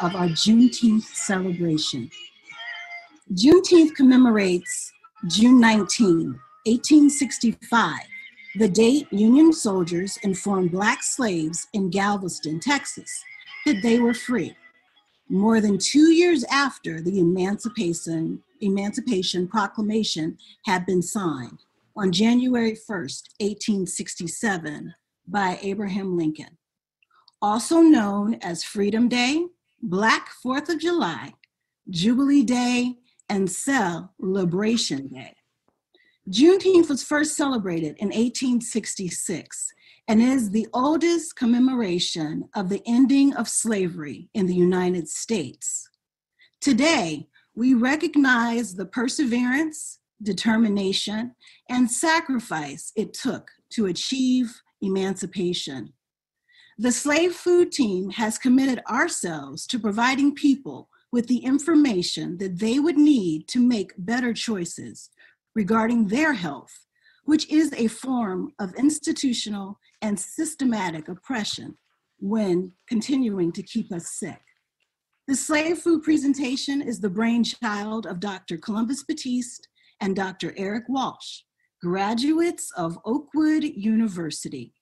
of our Juneteenth celebration. Juneteenth commemorates June 19, 1865, the date Union soldiers informed Black slaves in Galveston, Texas, that they were free. More than two years after the Emancipation, Emancipation Proclamation had been signed on January 1st, 1867, by Abraham Lincoln. Also known as Freedom Day, Black Fourth of July, Jubilee Day, and Celebration Day. Juneteenth was first celebrated in 1866 and is the oldest commemoration of the ending of slavery in the United States. Today, we recognize the perseverance, determination, and sacrifice it took to achieve emancipation. The Slave Food Team has committed ourselves to providing people with the information that they would need to make better choices regarding their health, which is a form of institutional and systematic oppression when continuing to keep us sick. The slave food presentation is the brainchild of Dr. Columbus Batiste and Dr. Eric Walsh, graduates of Oakwood University.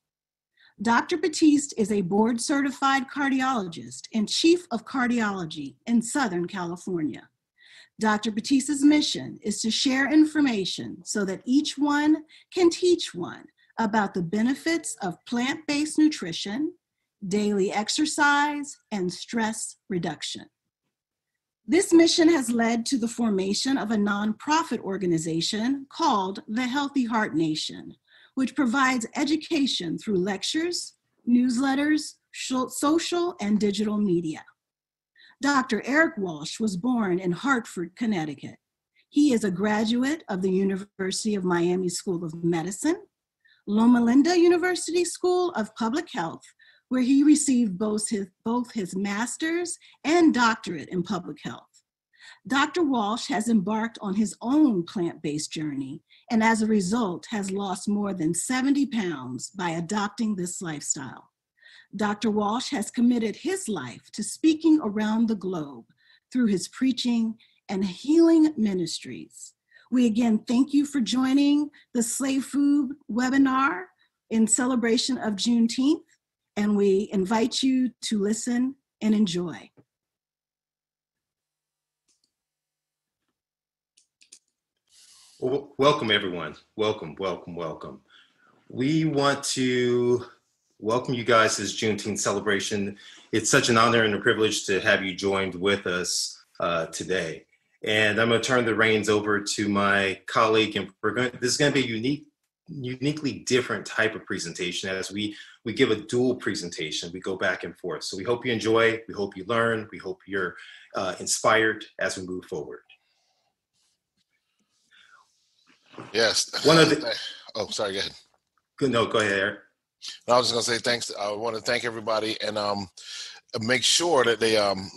Dr. Batiste is a board certified cardiologist and chief of cardiology in Southern California. Dr. Batiste's mission is to share information so that each one can teach one about the benefits of plant based nutrition, daily exercise, and stress reduction. This mission has led to the formation of a nonprofit organization called the Healthy Heart Nation, which provides education through lectures, newsletters, social, and digital media. Dr. Eric Walsh was born in Hartford, Connecticut. He is a graduate of the University of Miami School of Medicine, Loma Linda University School of Public Health, where he received both his, both his master's and doctorate in public health. Dr. Walsh has embarked on his own plant based journey and as a result has lost more than 70 pounds by adopting this lifestyle. Dr. Walsh has committed his life to speaking around the globe through his preaching and healing ministries. We again thank you for joining the Slave Food webinar in celebration of Juneteenth, and we invite you to listen and enjoy. Well, welcome, everyone. Welcome, welcome, welcome. We want to welcome you guys to this Juneteenth celebration. It's such an honor and a privilege to have you joined with us uh, today. And I'm going to turn the reins over to my colleague, and we're going. This is going to be a unique, uniquely different type of presentation as we we give a dual presentation. We go back and forth. So we hope you enjoy. We hope you learn. We hope you're uh, inspired as we move forward. Yes. One of the. Oh, sorry. Go ahead. No, go ahead, Eric. I was just gonna say thanks. I want to thank everybody and um, make sure that they um,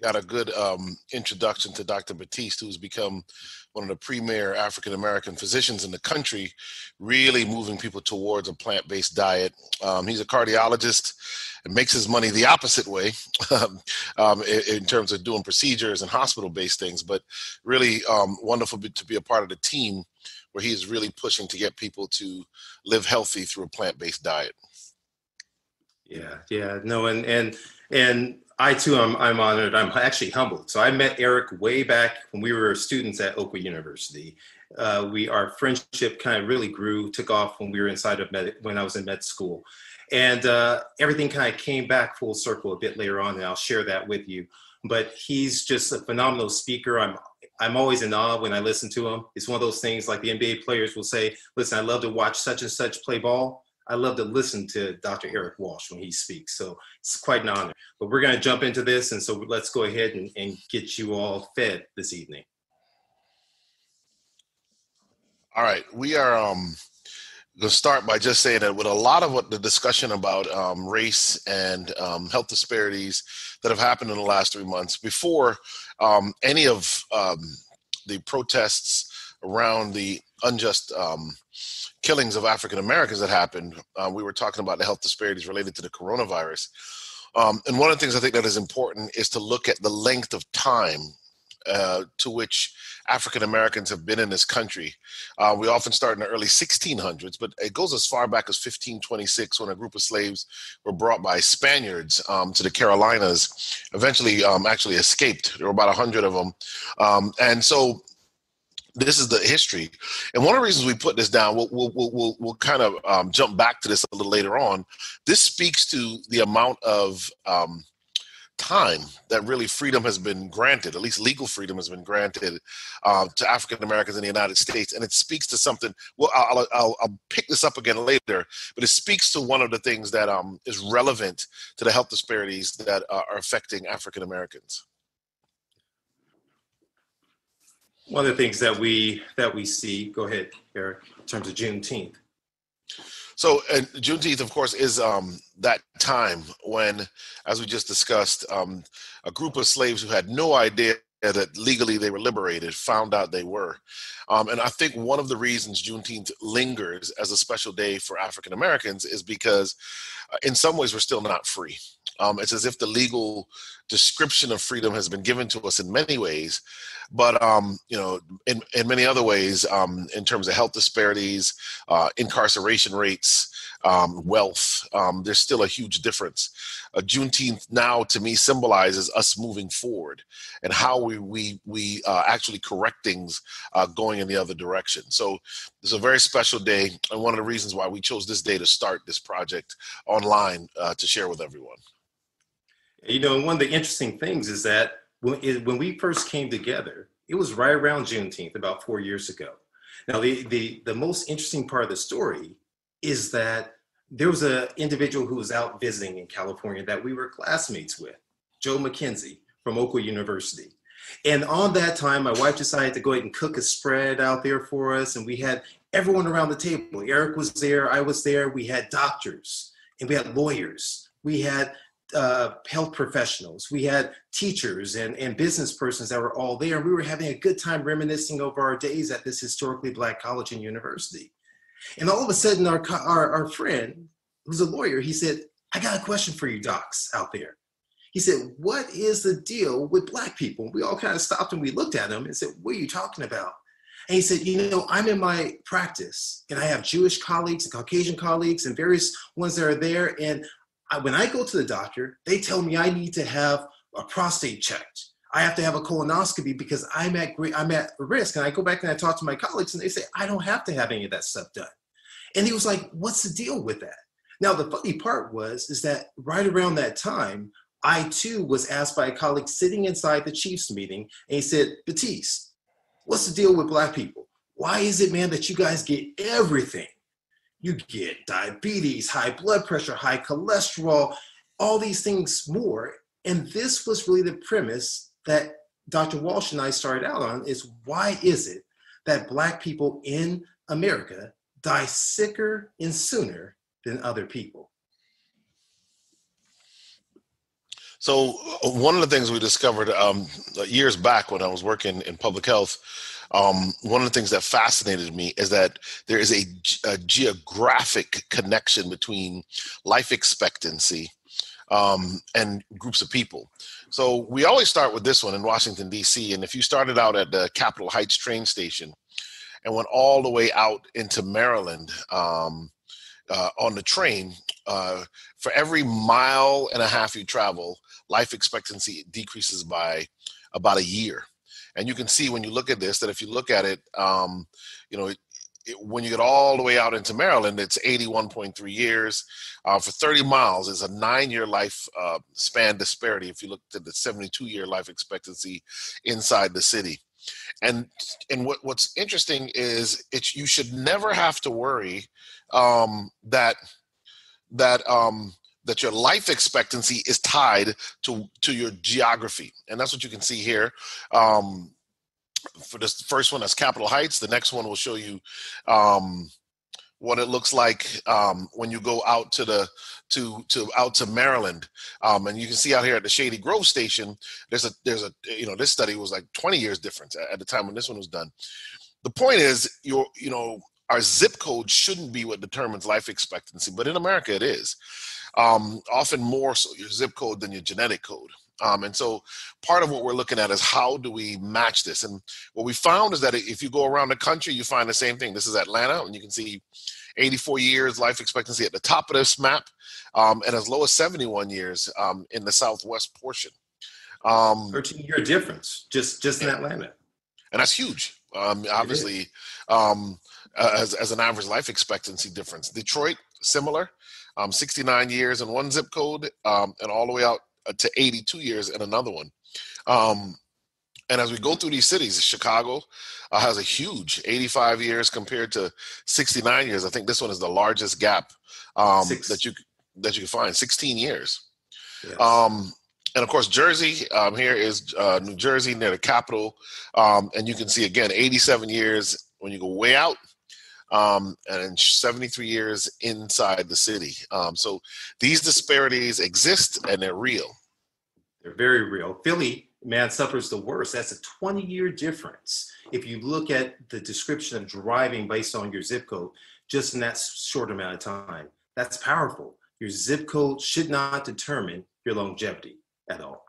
got a good um, introduction to Dr. Batiste, who's become one of the premier African American physicians in the country, really moving people towards a plant based diet. Um, he's a cardiologist and makes his money the opposite way um, in, in, terms of doing procedures and hospital based things, but really um, wonderful to be a part of the team where he is really pushing to get people to live healthy through a plant-based diet. Yeah, yeah, no, and and and I too, I'm I'm honored. I'm actually humbled. So I met Eric way back when we were students at Oakwood University. Uh, we our friendship kind of really grew, took off when we were inside of med when I was in med school, and uh, everything kind of came back full circle a bit later on, and I'll share that with you. But he's just a phenomenal speaker. I'm I'm always in awe when I listen to him. It's one of those things like the NBA players will say, listen, I love to watch such and such play ball. I love to listen to Dr. Eric Walsh when he speaks. So it's quite an honor. But we're going to jump into this. And so let's go ahead and, and get you all fed this evening. All right. We are um, to start by just saying that with a lot of what the discussion about um, race and um, health disparities that have happened in the last three months, before um, any of um, the protests around the unjust um, killings of African Americans that happened, uh, we were talking about the health disparities related to the coronavirus. Um, and one of the things I think that is important is to look at the length of time uh, to which African Americans have been in this country. Uh, we often start in the early 1600s, but it goes as far back as 1526 when a group of slaves were brought by Spaniards um, to the Carolinas. Eventually, um, actually escaped. There were about 100 of them. Um, and so this is the history. And one of the reasons we put this down, we'll, we'll, we'll, we'll kind of um, jump back to this a little later on. This speaks to the amount of um, time that really freedom has been granted, at least legal freedom has been granted uh, to African Americans in the United States. And it speaks to something, well, I'll, I'll, I'll, pick this up again later, but it speaks to one of the things that um, is relevant to the health disparities that uh, are affecting African Americans. One of the things that we that we see, go ahead, Eric, in terms of Juneteenth. So, and Juneteenth, of course, is um, that time when, as we just discussed, um, a group of slaves who had no idea that legally they were liberated found out they were. Um, and I think one of the reasons Juneteenth lingers as a special day for African Americans is because, uh, in some ways, we're still not free. Um, it's as if the legal description of freedom has been given to us in many ways, but um, you know, in, in many other ways, um, in terms of health disparities, uh, incarceration rates, um, wealth, um, there's still a huge difference. Uh, Juneteenth now, to me, symbolizes us moving forward and how we we we uh, actually correct things uh, going in the other direction. So it's a very special day, and one of the reasons why we chose this day to start this project online uh, to share with everyone. You know, one of the interesting things is that when, when we first came together, it was right around Juneteenth, about four years ago. Now, the, the, the most interesting part of the story is that there was an individual who was out visiting in California that we were classmates with, Joe McKenzie from Oakwood University. And on that time, my wife decided to go ahead and cook a spread out there for us. And we had everyone around the table. Eric was there, I was there. We had doctors and we had lawyers. We had uh, health professionals, we had teachers and, and business persons that were all there. And we were having a good time reminiscing over our days at this historically black college and university. And all of a sudden, our, our, our friend, who's a lawyer, he said, I got a question for you docs out there. He said, What is the deal with black people? We all kind of stopped and we looked at him and said, What are you talking about? And he said, You know, I'm in my practice and I have Jewish colleagues and Caucasian colleagues and various ones that are there. And I, when I go to the doctor, they tell me I need to have a prostate checked. I have to have a colonoscopy because I'm at I'm at risk. And I go back and I talk to my colleagues and they say, I don't have to have any of that stuff done. And he was like, what's the deal with that? Now, the funny part was, is that right around that time, I too was asked by a colleague sitting inside the Chiefs meeting, and he said, Batiste, what's the deal with Black people? Why is it, man, that you guys get everything? You get diabetes, high blood pressure, high cholesterol, all these things more. And this was really the premise that Dr. Walsh and I started out on is why is it that Black people in America die sicker and sooner than other people? So uh, one of the things we discovered um, years back when I was working in public health um, one of the things that fascinated me is that there is a, a geographic connection between life expectancy um, and groups of people. So we always start with this one in Washington, D.C. And if you started out at the Capitol Heights train station and went all the way out into Maryland um, uh, on the train, uh, for every mile and a half you travel, life expectancy decreases by about a year. And you can see when you look at this that if you look at it, um, you know, it, it, when you get all the way out into Maryland, it's 81.3 years. Uh, for 30 miles, it's a nine-year life uh, span disparity. If you look at the 72-year life expectancy inside the city, and and what, what's interesting is it's you should never have to worry um, that that um, that your life expectancy is tied to to your geography and that's what you can see here um, for this first one that's capitol heights the next one will show you um, what it looks like um, when you go out to the to to out to Maryland, um, and you can see out here at the Shady Grove station. There's a there's a you know this study was like 20 years difference at, the time when this one was done. The point is, you're you know our zip code shouldn't be what determines life expectancy, but in America it is. Um, often more so your zip code than your genetic code. Um, and so part of what we're looking at is how do we match this? And what we found is that if you go around the country, you find the same thing. This is Atlanta, and you can see 84 years life expectancy at the top of this map, um, and as low as 71 years um, in the southwest portion. Um, 13 year difference just just in Atlanta, and that's huge. Um, obviously, um, as as an average life expectancy difference. Detroit similar, um, 69 years in one zip code, um, and all the way out uh, to 82 years in another one. Um, and as we go through these cities, Chicago uh, has a huge 85 years compared to 69 years. I think this one is the largest gap um, that you that you can find. 16 years. Yes. Um, and of course, Jersey um, here is uh, New Jersey near the capital, um, and you can see again 87 years when you go way out, um, and 73 years inside the city. Um, so these disparities exist and they're real. They're very real. Philly, man, suffers the worst. That's a 20 year difference. If you look at the description of driving based on your zip code, just in that short amount of time, that's powerful. Your zip code should not determine your longevity at all.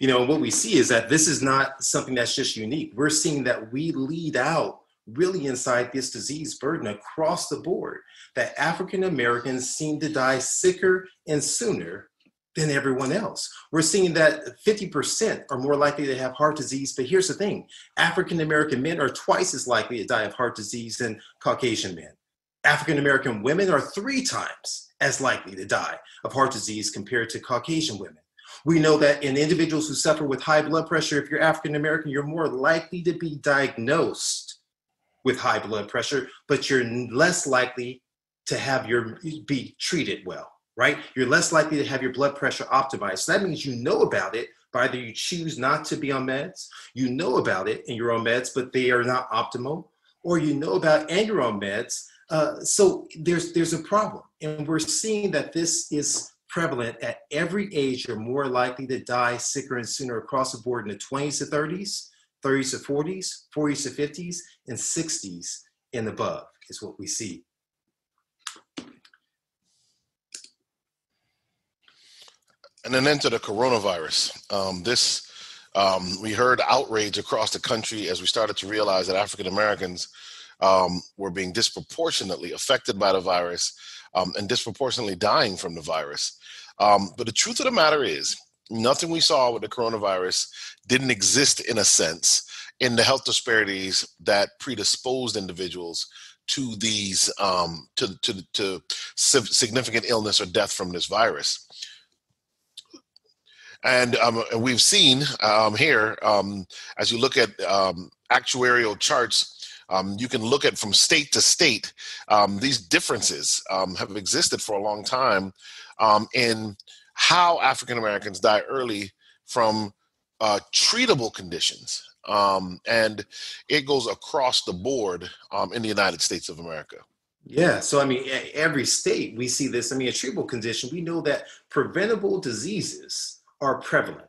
You know, what we see is that this is not something that's just unique. We're seeing that we lead out really inside this disease burden across the board, that African Americans seem to die sicker and sooner than everyone else. We're seeing that 50% are more likely to have heart disease. But here's the thing African American men are twice as likely to die of heart disease than Caucasian men. African American women are three times as likely to die of heart disease compared to Caucasian women. We know that in individuals who suffer with high blood pressure, if you're African American, you're more likely to be diagnosed with high blood pressure, but you're less likely to have your be treated well, right? You're less likely to have your blood pressure optimized. So that means you know about it, but either you choose not to be on meds, you know about it and you're on meds, but they are not optimal, or you know about and you're on meds. Uh, so there's there's a problem, and we're seeing that this is prevalent at every age You're more likely to die sicker and sooner across the board in the 20s to 30s, 30s to 40s, 40s to 50s, and 60s and above is what we see. And then into the coronavirus. Um, this, um, we heard outrage across the country as we started to realize that African Americans um, were being disproportionately affected by the virus um, and disproportionately dying from the virus. Um, but the truth of the matter is, nothing we saw with the coronavirus didn't exist in a sense in the health disparities that predisposed individuals to these um, to, to, to significant illness or death from this virus. And, um, we've seen um, here, um, as you look at um, actuarial charts um, you can look at from state to state, these differences have existed for a long time in how African Americans die early from uh, treatable conditions. Um, and it goes across the board um, in the United States of America. Yeah, so I mean, every state we see this. I mean, a treatable condition, we know that preventable diseases are prevalent,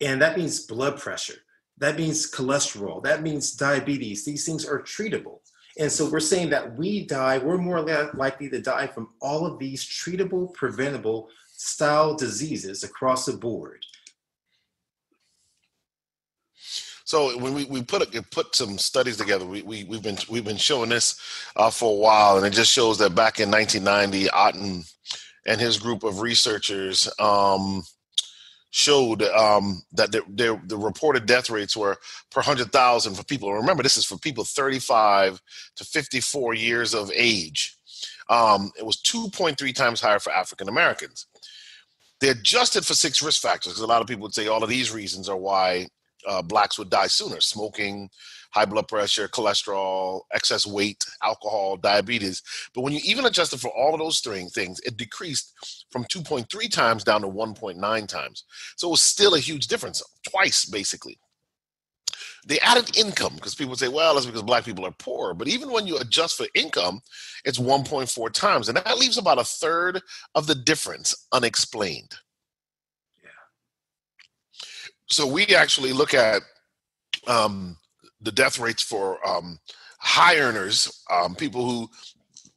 and that means blood pressure, that means cholesterol. That means diabetes. These things are treatable. And so we're saying that we die, we're more likely to die from all of these treatable, preventable style diseases across the board. So when we, we put a, put some studies together, we, we we've been we've been showing this uh, for a while, and it just shows that back in 1990, Otten and his group of researchers um, showed um, that the, the, the, reported death rates were per 100,000 for people. Remember, this is for people 35 to 54 years of age. Um, it was 2.3 times higher for African Americans. They adjusted for six risk factors because a lot of people would say all of these reasons are why uh, blacks would die sooner smoking, high blood pressure, cholesterol, excess weight, alcohol, diabetes. But when you even adjusted for all of those three things, it decreased from 2.3 times down to 1.9 times. So it was still a huge difference, twice basically. They added income because people say, well, that's because black people are poor. But even when you adjust for income, it's 1.4 times. And that leaves about a third of the difference unexplained. Yeah. So we actually look at um, the death rates for um, high earners, um, people who,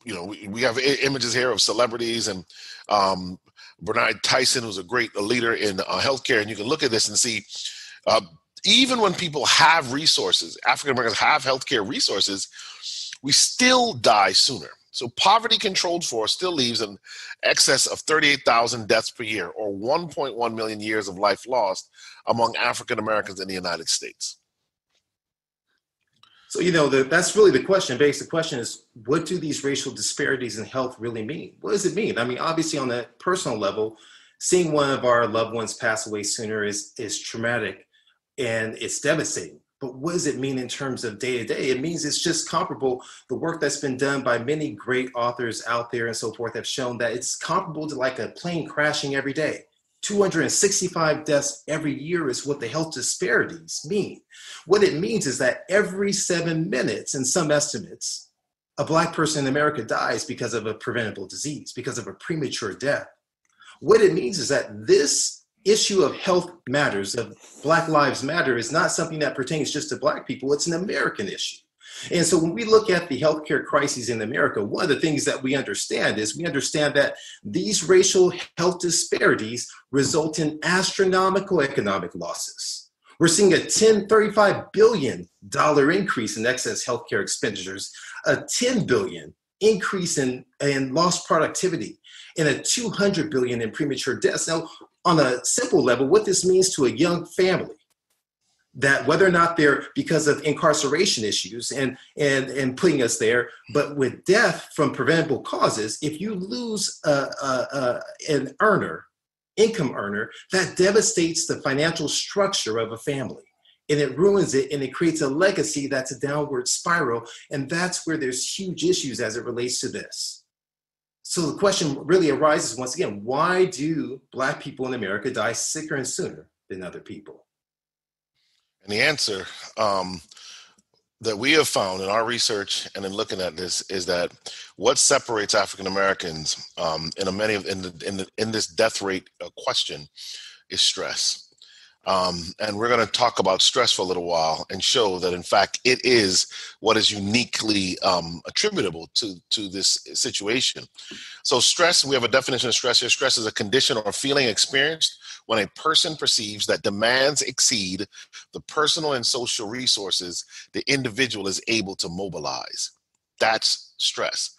you know, we, we have images here of celebrities and um, Bernard Tyson was a great leader in uh, healthcare, and you can look at this and see. Uh, even when people have resources, African Americans have healthcare resources, we still die sooner. So poverty controlled for still leaves an excess of 38,000 deaths per year or 1.1 million years of life lost among African Americans in the United States. So, you know, the, that's really the question. Basic question is what do these racial disparities in health really mean? What does it mean? I mean, obviously, on a personal level, seeing one of our loved ones pass away sooner is, is traumatic and it's devastating. But what does it mean in terms of day to day? It means it's just comparable. The work that's been done by many great authors out there and so forth have shown that it's comparable to like a plane crashing every day. 265 deaths every year is what the health disparities mean. What it means is that every seven minutes, in some estimates, a Black person in America dies because of a preventable disease, because of a premature death. What it means is that this issue of health matters, of Black Lives Matter, is not something that pertains just to Black people, it's an American issue. And so when we look at the healthcare crises in America, one of the things that we understand is we understand that these racial health disparities result in astronomical economic losses. We're seeing a 10, 35 billion dollar increase in excess healthcare expenditures, a 10 billion increase in, in lost productivity, and a 200 billion in premature deaths. Now, on a simple level, what this means to a young family. That whether or not they're because of incarceration issues and and and putting us there but with death from preventable causes if you lose a, a, a, an earner income earner that devastates the financial structure of a family. And it ruins it and it creates a legacy that's a downward spiral. And that's where there's huge issues as it relates to this so the question really arises once again why do black people in america die sicker and sooner than other people and the answer um, that we have found in our research and in looking at this is that what separates African Americans um, in a many of in the, in the, in this death rate uh, question is stress. Um, and we're going to talk about stress for a little while and show that in fact it is what is uniquely um, attributable to to this situation. So stress, we have a definition of stress here. Stress is a condition or feeling experienced when a person perceives that demands exceed the personal and social resources the individual is able to mobilize. That's stress.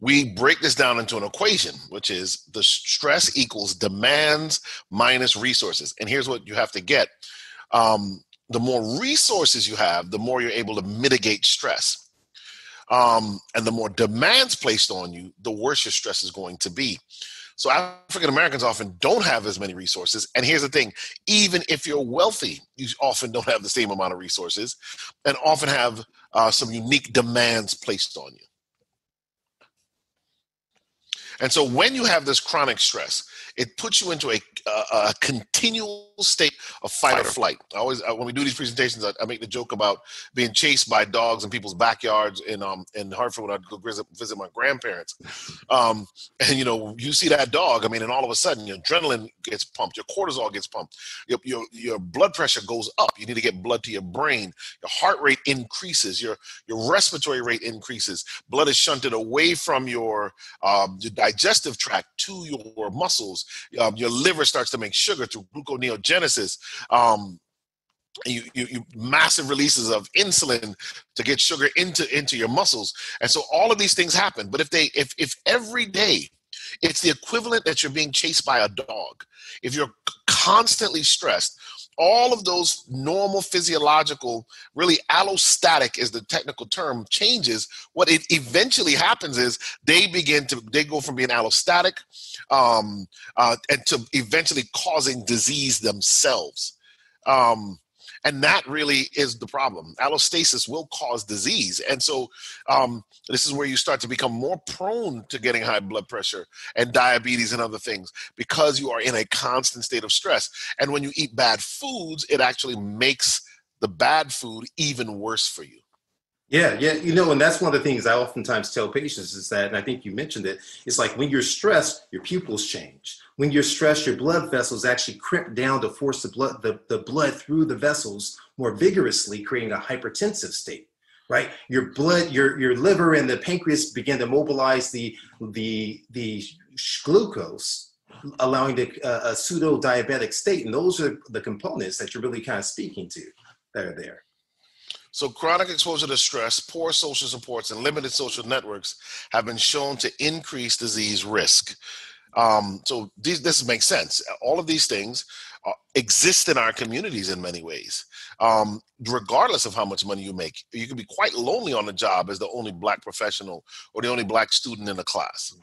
We break this down into an equation, which is the stress equals demands minus resources. And here's what you have to get um, the more resources you have, the more you're able to mitigate stress. Um, and the more demands placed on you, the worse your stress is going to be. So African Americans often don't have as many resources. And here's the thing even if you're wealthy, you often don't have the same amount of resources and often have uh, some unique demands placed on you. And so when you have this chronic stress, it puts you into a, a, a continual state of fight or flight. I always, uh, when we do these presentations, I, I, make the joke about being chased by dogs in people's backyards in um in Hartford when I go visit, visit my grandparents. Um, and you know, you see that dog. I mean, and all of a sudden, your adrenaline gets pumped, your cortisol gets pumped, your your, your blood pressure goes up. You need to get blood to your brain. Your heart rate increases. Your your respiratory rate increases. Blood is shunted away from your um, your digestive tract to your muscles um, your liver starts to make sugar through gluconeogenesis. Um, you, you, you, massive releases of insulin to get sugar into into your muscles and so all of these things happen but if they if if every day it's the equivalent that you're being chased by a dog if you're constantly stressed all of those normal physiological, really allostatic is the technical term, changes. What it eventually happens is they begin to they go from being allostatic um, uh, and to eventually causing disease themselves. Um, and that really is the problem. Allostasis will cause disease. And so um, this is where you start to become more prone to getting high blood pressure and diabetes and other things because you are in a constant state of stress. And when you eat bad foods it actually makes the bad food even worse for you. Yeah, yeah, you know, and that's one of the things I oftentimes tell patients is that, and I think you mentioned it, it's like when you're stressed, your pupils change. When you're stressed, your blood vessels actually crimp down to force the blood, the, the blood through the vessels more vigorously, creating a hypertensive state. right? Your blood, your your liver and the pancreas begin to mobilize the the the glucose, allowing the, uh, a pseudo diabetic state, and those are the components that you're really kind of speaking to that are there. So, chronic exposure to stress, poor social supports, and limited social networks have been shown to increase disease risk. Um, so, these, this makes sense. All of these things uh, exist in our communities in many ways. Um, regardless of how much money you make, you can be quite lonely on the job as the only black professional or the only black student in the class.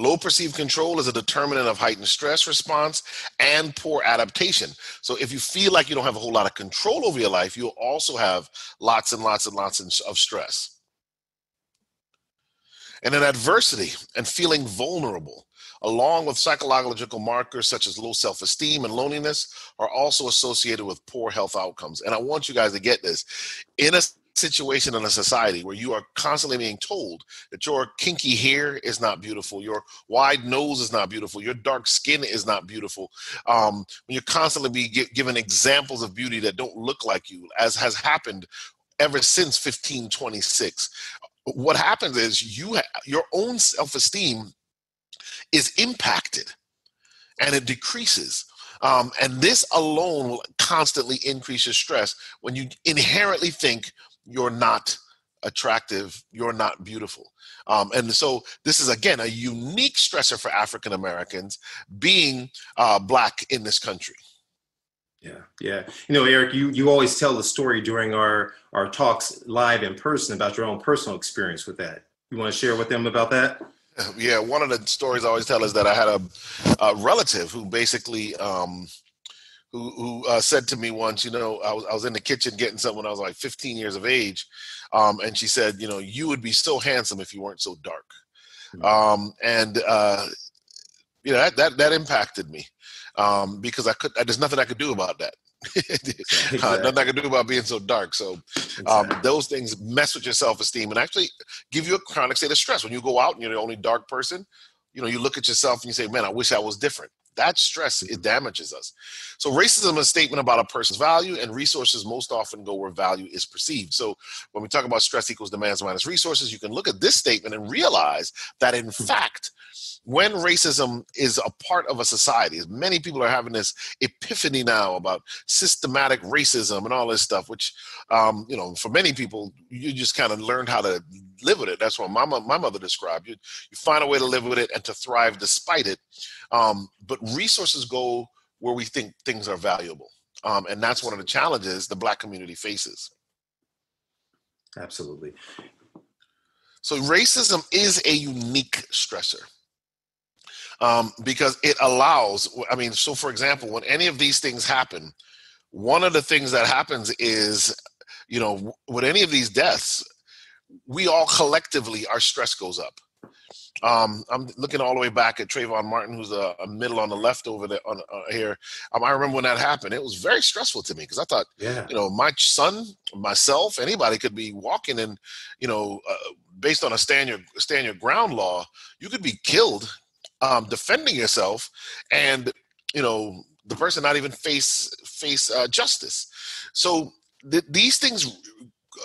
Low perceived control is a determinant of heightened stress response and poor adaptation. So if you feel like you don't have a whole lot of control over your life, you'll also have lots and lots and lots of stress. And then adversity and feeling vulnerable, along with psychological markers such as low self esteem and loneliness, are also associated with poor health outcomes. And I want you guys to get this. In a situation in a society where you are constantly being told that your kinky hair is not beautiful, your wide nose is not beautiful, your dark skin is not beautiful, um, when you're constantly be given examples of beauty that don't look like you, as has happened ever since 1526, what happens is you ha- your own self-esteem is impacted and it decreases um, and this alone will constantly increase your stress when you inherently think you're not attractive, you're not beautiful. Um, and so this is again a unique stressor for African Americans being uh, black in this country. Yeah, yeah. You know, Eric, you you always tell the story during our our talks live in person about your own personal experience with that. You want to share with them about that? Yeah, one of the stories I always tell is that I had a, a relative who basically um, who who uh, said to me once, you know, I was I was in the kitchen getting something when I was like 15 years of age, um, and she said, you know, you would be so handsome if you weren't so dark, mm-hmm. um, and uh, you know that that that impacted me um, because I could there's nothing I could do about that. exactly. uh, nothing I could do about being so dark. So um, exactly. those things mess with your self esteem and actually give you a chronic state of stress when you go out and you're the only dark person. You know, you look at yourself and you say, "Man, I wish I was different." That stress, it damages us. So racism is a statement about a person's value, and resources most often go where value is perceived. So when we talk about stress equals demands minus resources, you can look at this statement and realize that in hmm. fact, when racism is a part of a society, as many people are having this epiphany now about systematic racism and all this stuff, which, um, you know, for many people, you just kind of learned how to live with it. That's what my, my mother described. You, you find a way to live with it and to thrive despite it. Um, but resources go where we think things are valuable. Um, and that's one of the challenges the Black community faces. Absolutely. So racism is a unique stressor um, because it allows, I mean, so for example, when any of these things happen, one of the things that happens is, you know, with any of these deaths, we all collectively, our stress goes up. Um, I'm looking all the way back at Trayvon Martin, who's a, a middle on the left over there on uh, here. Um, I remember when that happened. It was very stressful to me because I thought, yeah. you know, my son, myself, anybody could be walking and, you know, uh, based on a stand your stand your ground law, you could be killed um, defending yourself, and you know the person not even face face uh, justice. So th- these things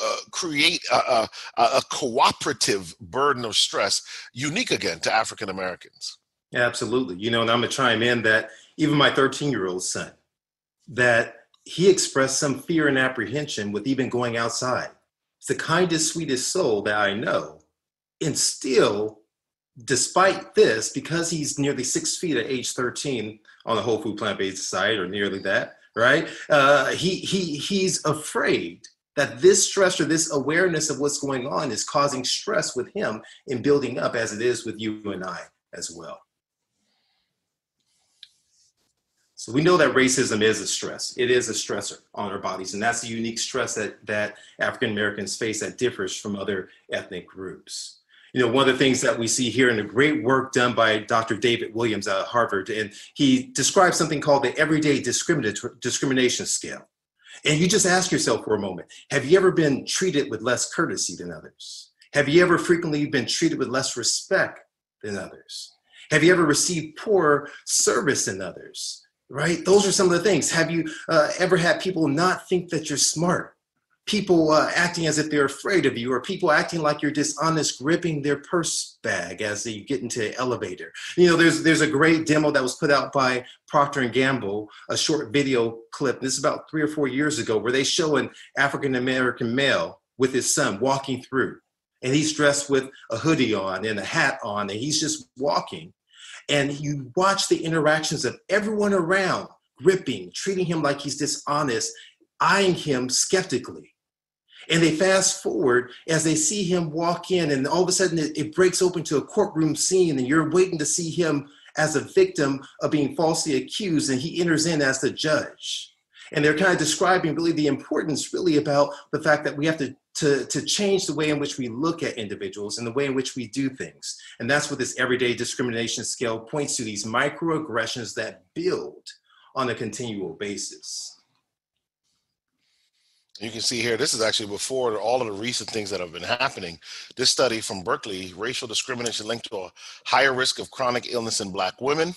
uh, create a, a, a, cooperative burden of stress unique again to African Americans. Yeah, absolutely. You know, and I'm gonna chime in that even my 13 year old son, that he expressed some fear and apprehension with even going outside. It's the kindest, sweetest soul that I know, and still despite this, because he's nearly six feet at age 13 on the whole food plant-based diet or nearly that, right? Uh, he he he's afraid that this stress or this awareness of what's going on is causing stress with him in building up, as it is with you and I as well. So we know that racism is a stress. It is a stressor on our bodies, and that's the unique stress that that African Americans face that differs from other ethnic groups you know, one of the things that we see here in the great work done by Dr. David Williams at Harvard, and he describes something called the everyday discrimination scale. And you just ask yourself for a moment, have you ever been treated with less courtesy than others? Have you ever frequently been treated with less respect than others? Have you ever received poor service than others? right? Those are some of the things. Have you uh, ever had people not think that you're smart? People uh, acting as if they're afraid of you, or people acting like you're dishonest, gripping their purse bag as they get into the elevator. You know, there's there's a great demo that was put out by Procter and Gamble, a short video clip. This is about three or four years ago, where they show an African American male with his son walking through, and he's dressed with a hoodie on and a hat on, and he's just walking and you watch the interactions of everyone around gripping, treating him like he's dishonest, eyeing him skeptically. And they fast forward as they see him walk in, and all of a sudden it, it, breaks open to a courtroom scene, and you're waiting to see him as a victim of being falsely accused, and he enters in as the judge. And they're kind of describing really the importance, really, about the fact that we have to to, to change the way in which we look at individuals and the way in which we do things. And that's what this everyday discrimination scale points to these microaggressions that build on a continual basis. You can see here, this is actually before all of the recent things that have been happening. This study from Berkeley, racial discrimination linked to a higher risk of chronic illness in Black women.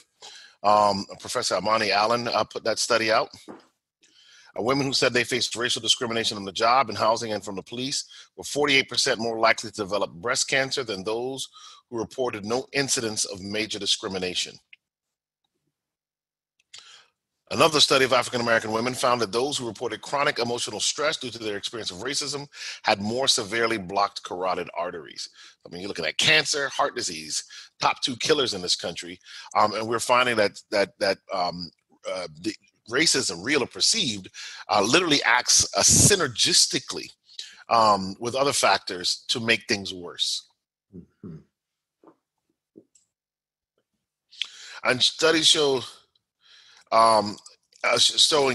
Um, Professor Amani Allen uh, put that study out. Uh, women who said they faced racial discrimination on the job, in housing, and from the police were 48% more likely to develop breast cancer than those who reported no incidents of major discrimination. Another study of African American women found that those who reported chronic emotional stress due to their experience of racism had more severely blocked carotid arteries. I mean, you're looking at cancer, heart disease, top two killers in this country, um, and we're finding that that that um, uh, the racism, real or perceived, uh, literally acts uh, synergistically um, with other factors to make things worse. Mm-hmm. And studies show um, uh,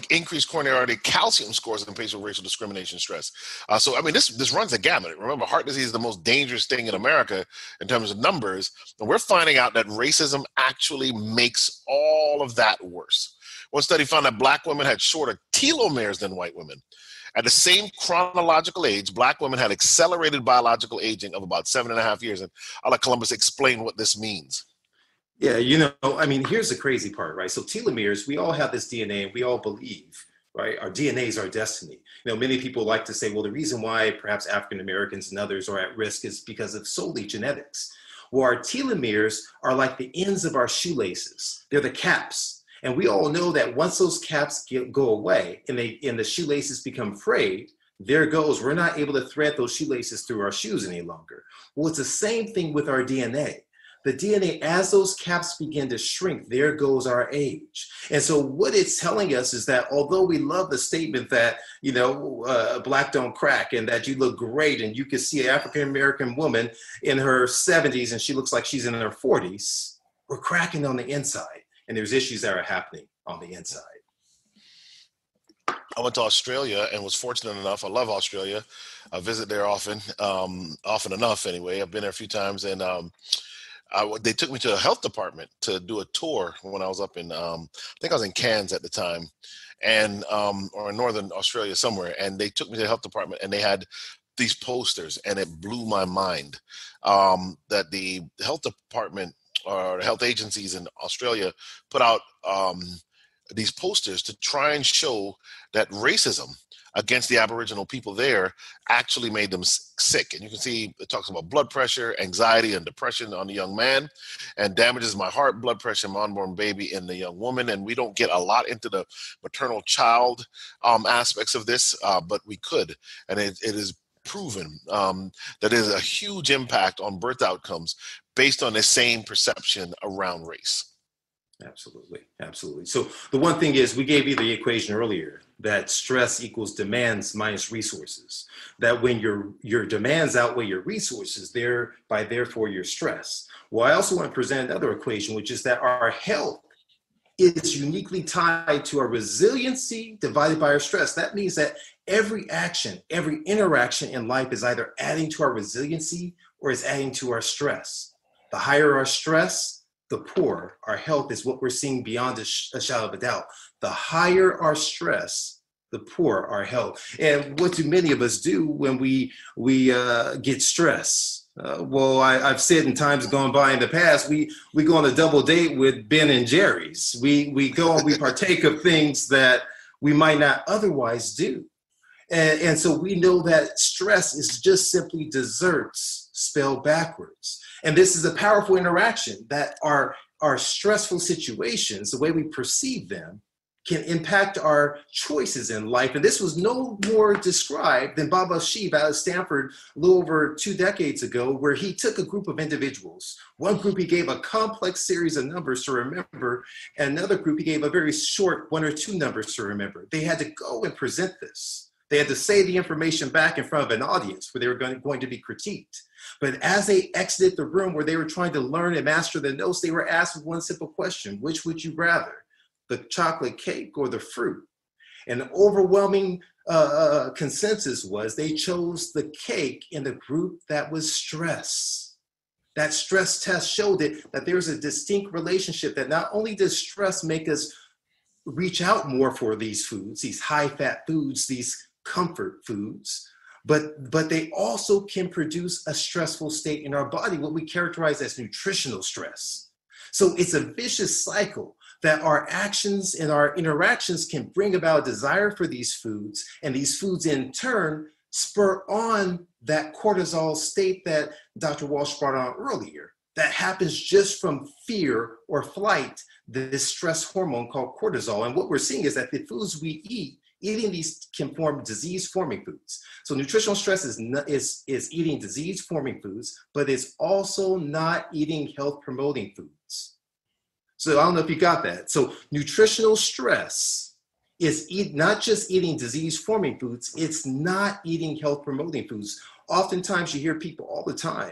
increased coronary artery calcium scores in patients with racial discrimination stress. Uh, so, I mean, this this runs the gamut. Remember, heart disease is the most dangerous thing in America in terms of numbers, and we're finding out that racism actually makes all of that worse. One study found that black women had shorter telomeres than white women. At the same chronological age, black women had accelerated biological aging of about seven and a half years. And I'll let Columbus explain what this means. Yeah, you know, I mean, here's the crazy part, right? So telomeres, we all have this DNA and we all believe, right? Our DNA is our destiny. You know, many people like to say, well, the reason why perhaps African Americans and others are at risk is because of solely genetics. Well, our telomeres are like the ends of our shoelaces. They're the caps and we all know that once those caps get, go away and they and the shoelaces become frayed, there goes. We're not able to thread those shoelaces through our shoes any longer. Well, it's the same thing with our DNA. The DNA, as those caps begin to shrink, there goes our age. And so, what it's telling us is that although we love the statement that, you know, uh, black don't crack and that you look great and you can see an African American woman in her 70s and she looks like she's in her 40s, we're cracking on the inside and there's issues that are happening on the inside. I went to Australia and was fortunate enough. I love Australia. I visit there often, um, often enough anyway. I've been there a few times, and um, I, they took me to a health department to do a tour when I was up in, um, I think I was in Cairns at the time, and um, or in northern Australia somewhere. And they took me to the health department, and they had these posters, and it blew my mind um, that the health department or health agencies in Australia put out um, these posters to try and show that racism against the Aboriginal people there actually made them sick. And you can see it talks about blood pressure, anxiety, and depression on the young man, and damages my heart, blood pressure, my unborn baby in the young woman. And we don't get a lot into the maternal child um, aspects of this, uh, but we could. And it, it is proven um, that is a huge impact on birth outcomes based on the same perception around race. Absolutely, absolutely. So the one thing is, we gave you the equation earlier that stress equals demands minus resources. That when your your demands outweigh your resources, thereby therefore your stress. Well, I also want to present another equation, which is that our health is uniquely tied to our resiliency divided by our stress. That means that every action, every interaction in life is either adding to our resiliency or is adding to our stress. The higher our stress, the poorer our health is what we're seeing beyond a, sh- a shadow of a doubt. The higher our stress, the poor are health. And what do many of us do when we we uh, get stressed? Uh, well, I, have said in times gone by in the past, we we go on a double date with Ben and Jerry's. We we go and we partake of things that we might not otherwise do, and, and so we know that stress is just simply desserts spelled backwards. And this is a powerful interaction that our our stressful situations, the way we perceive them, can impact our choices in life. And this was no more described than Baba Shiv out of Stanford a little over two decades ago, where he took a group of individuals. One group he gave a complex series of numbers to remember, and another group he gave a very short one or two numbers to remember. They had to go and present this. They had to say the information back in front of an audience where they were going, going to be critiqued. But as they exited the room where they were trying to learn and master the notes, they were asked one simple question Which would you rather? The chocolate cake or the fruit. And the overwhelming uh, uh, consensus was they chose the cake in the group that was stress. That stress test showed it that there's a distinct relationship that not only does stress make us reach out more for these foods, these high fat foods, these comfort foods, but but they also can produce a stressful state in our body, what we characterize as nutritional stress. So it's a vicious cycle that our actions and our interactions can bring about a desire for these foods, and these foods in turn spur on that cortisol state that Dr. Walsh brought on earlier. That happens just from fear or flight, this stress hormone called cortisol. And what we're seeing is that the foods we eat, eating these can form disease forming foods. So nutritional stress is, not, is, is eating disease forming foods, but it's also not eating health promoting foods. So I don't know if you got that. So nutritional stress is eat, not just eating disease forming foods, it's not eating health promoting foods. Oftentimes you hear people all the time,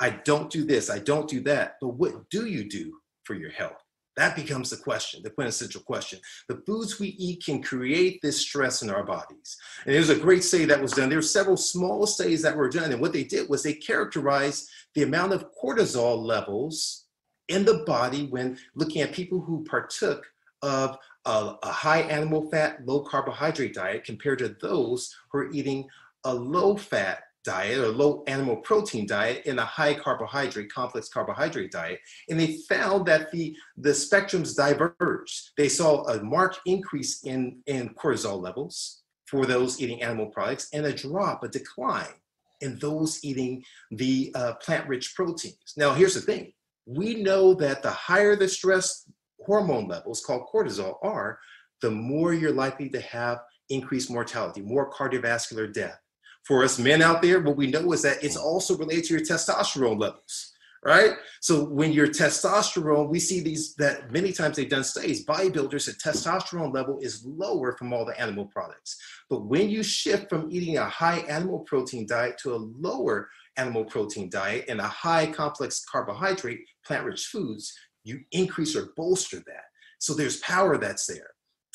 I don't do this, I don't do that. But what do you do for your health? That becomes the question, the quintessential question. The foods we eat can create this stress in our bodies. And there's a great study that was done. There were several small studies that were done. And what they did was they characterized the amount of cortisol levels in the body when looking at people who partook of a, a, high animal fat, low carbohydrate diet compared to those who are eating a low fat diet or low animal protein diet in a high carbohydrate, complex carbohydrate diet. And they found that the, the spectrums diverged. They saw a marked increase in, in cortisol levels for those eating animal products and a drop, a decline in those eating the uh, plant-rich proteins. Now, here's the thing we know that the higher the stress hormone levels called cortisol are, the more you're likely to have increased mortality, more cardiovascular death. For us men out there, what we know is that it's also related to your testosterone levels, right? So when your testosterone, we see these that many times they've done studies, bodybuilders, the testosterone level is lower from all the animal products. But when you shift from eating a high animal protein diet to a lower animal protein diet and a high complex carbohydrate, plant rich foods, you increase or bolster that. So there's power that's there.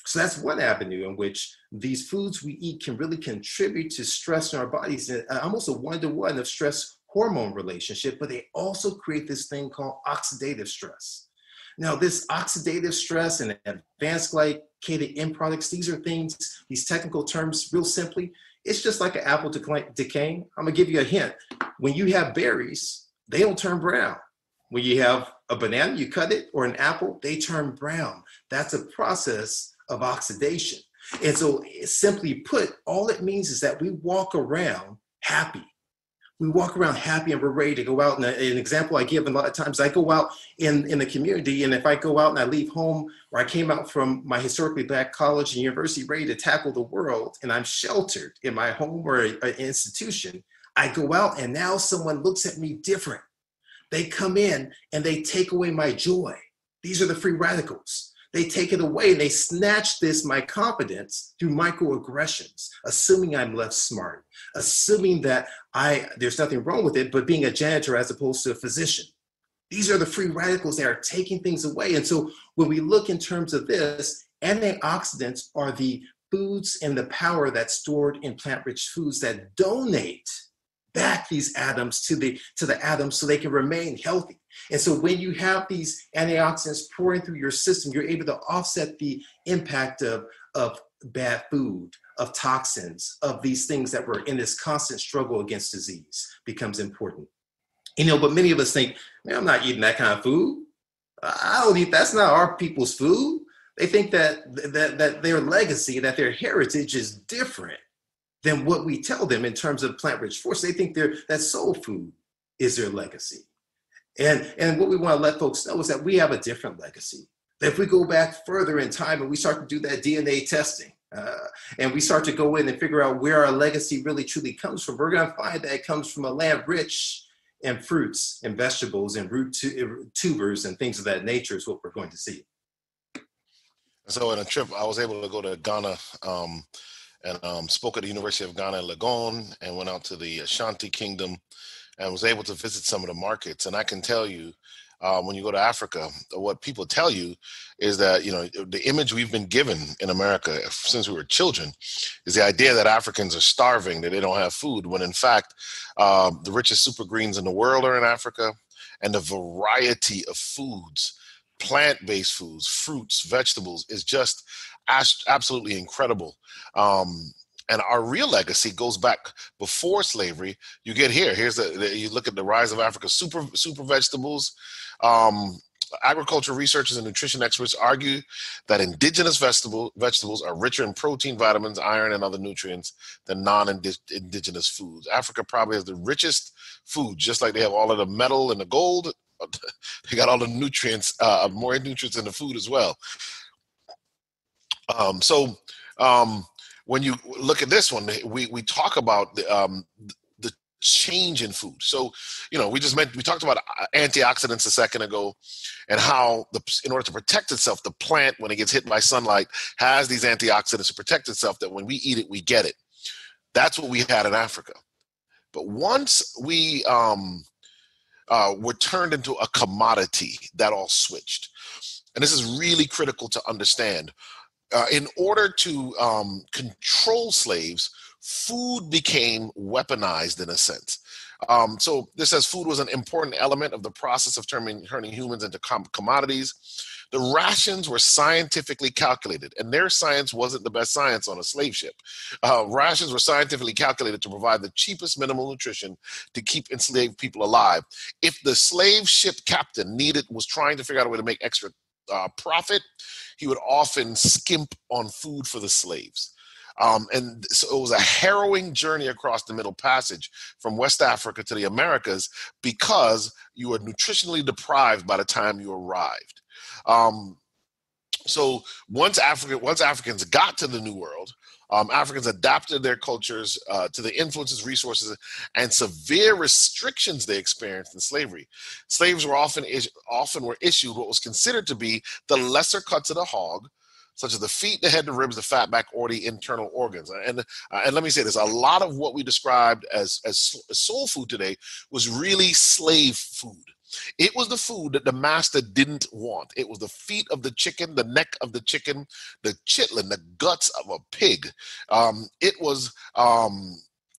So that's one avenue in which these foods we eat can really contribute to stress in our bodies, uh, almost a one to one of stress hormone relationship, but they also create this thing called oxidative stress. Now, this oxidative stress and advanced glycated end products, these are things, these technical terms, real simply, it's just like an apple decaying. I'm gonna give you a hint. When you have berries, they don't turn brown. When you have a banana, you cut it, or an apple, they turn brown. That's a process of oxidation. And so, simply put, all it means is that we walk around happy we walk around happy and we're ready to go out. And an example I give a lot of times, I go out in, in the community, and if I go out and I leave home, or I came out from my historically black college and university ready to tackle the world, and I'm sheltered in my home or an institution, I go out and now someone looks at me different. They come in and they take away my joy. These are the free radicals they take it away. and They snatch this, my confidence, through microaggressions, assuming I'm less smart, assuming that I there's nothing wrong with it, but being a janitor as opposed to a physician. These are the free radicals that are taking things away. And so when we look in terms of this, antioxidants are the foods and the power that's stored in plant-rich foods that donate back these atoms to the to the atoms so they can remain healthy. And so when you have these antioxidants pouring through your system, you're able to offset the impact of, of bad food, of toxins, of these things that were in this constant struggle against disease becomes important. You know, but many of us think, man, I'm not eating that kind of food. I don't eat. That's not our people's food. They think that that that their legacy, that their heritage is different than what we tell them in terms of plant-rich foods. They think their that soul food is their legacy. And and what we want to let folks know is that we have a different legacy. That if we go back further in time and we start to do that DNA testing, uh, and we start to go in and figure out where our legacy really truly comes from, we're going to find that it comes from a land rich in fruits and vegetables and root tubers and things of that nature is what we're going to see. So in a trip, I was able to go to Ghana um, and um, spoke at the University of Ghana in Legon and went out to the Ashanti Kingdom and was able to visit some of the markets. And I can tell you, uh, when you go to Africa, what people tell you is that you know the image we've been given in America since we were children is the idea that Africans are starving, that they don't have food, when in fact uh, the richest super greens in the world are in Africa, and the variety of foods, plant-based foods, fruits, vegetables, is just absolutely incredible. Um, and our real legacy goes back before slavery. You get here. Here's the, the you look at the rise of Africa super super vegetables. Um, agriculture researchers and nutrition experts argue that indigenous vegetable, vegetables are richer in protein, vitamins, iron, and other nutrients than non-indigenous foods. Africa probably has the richest food, just like they have all of the metal and the gold. They got all the nutrients, uh, more nutrients in the food as well. Um, so um, when you look at this one, we we talk about the, um, the change in food. So, you know, we just meant we talked about uh, antioxidants a second ago, and how the in order to protect itself, the plant when it gets hit by sunlight has these antioxidants to protect itself. That when we eat it, we get it. That's what we had in Africa. But once we um, uh, were turned into a commodity, that all switched. And this is really critical to understand uh, in order to um, control slaves, food became weaponized in a sense. Um, so this says food was an important element of the process of turning, turning humans into com- commodities. The rations were scientifically calculated, and their science wasn't the best science on a slave ship. Uh, rations were scientifically calculated to provide the cheapest minimal nutrition to keep enslaved people alive. If the slave ship captain needed was trying to figure out a way to make extra uh, profit, he would often skimp on food for the slaves. Um, and so it was a harrowing journey across the Middle Passage from West Africa to the Americas because you were nutritionally deprived by the time you arrived. Um, so once Africa, once Africans got to the New World, um, Africans adapted their cultures uh, to the influences, resources, and severe restrictions they experienced in slavery. Slaves were often is- often were issued what was considered to be the lesser cuts of the hog, such as the feet, the head, the ribs, the fat back, or the internal organs. And uh, and let me say this: a lot of what we described as as soul food today was really slave food. It was the food that the master didn't want. It was the feet of the chicken, the neck of the chicken, the chitlin, the guts of a pig. Um, it was um,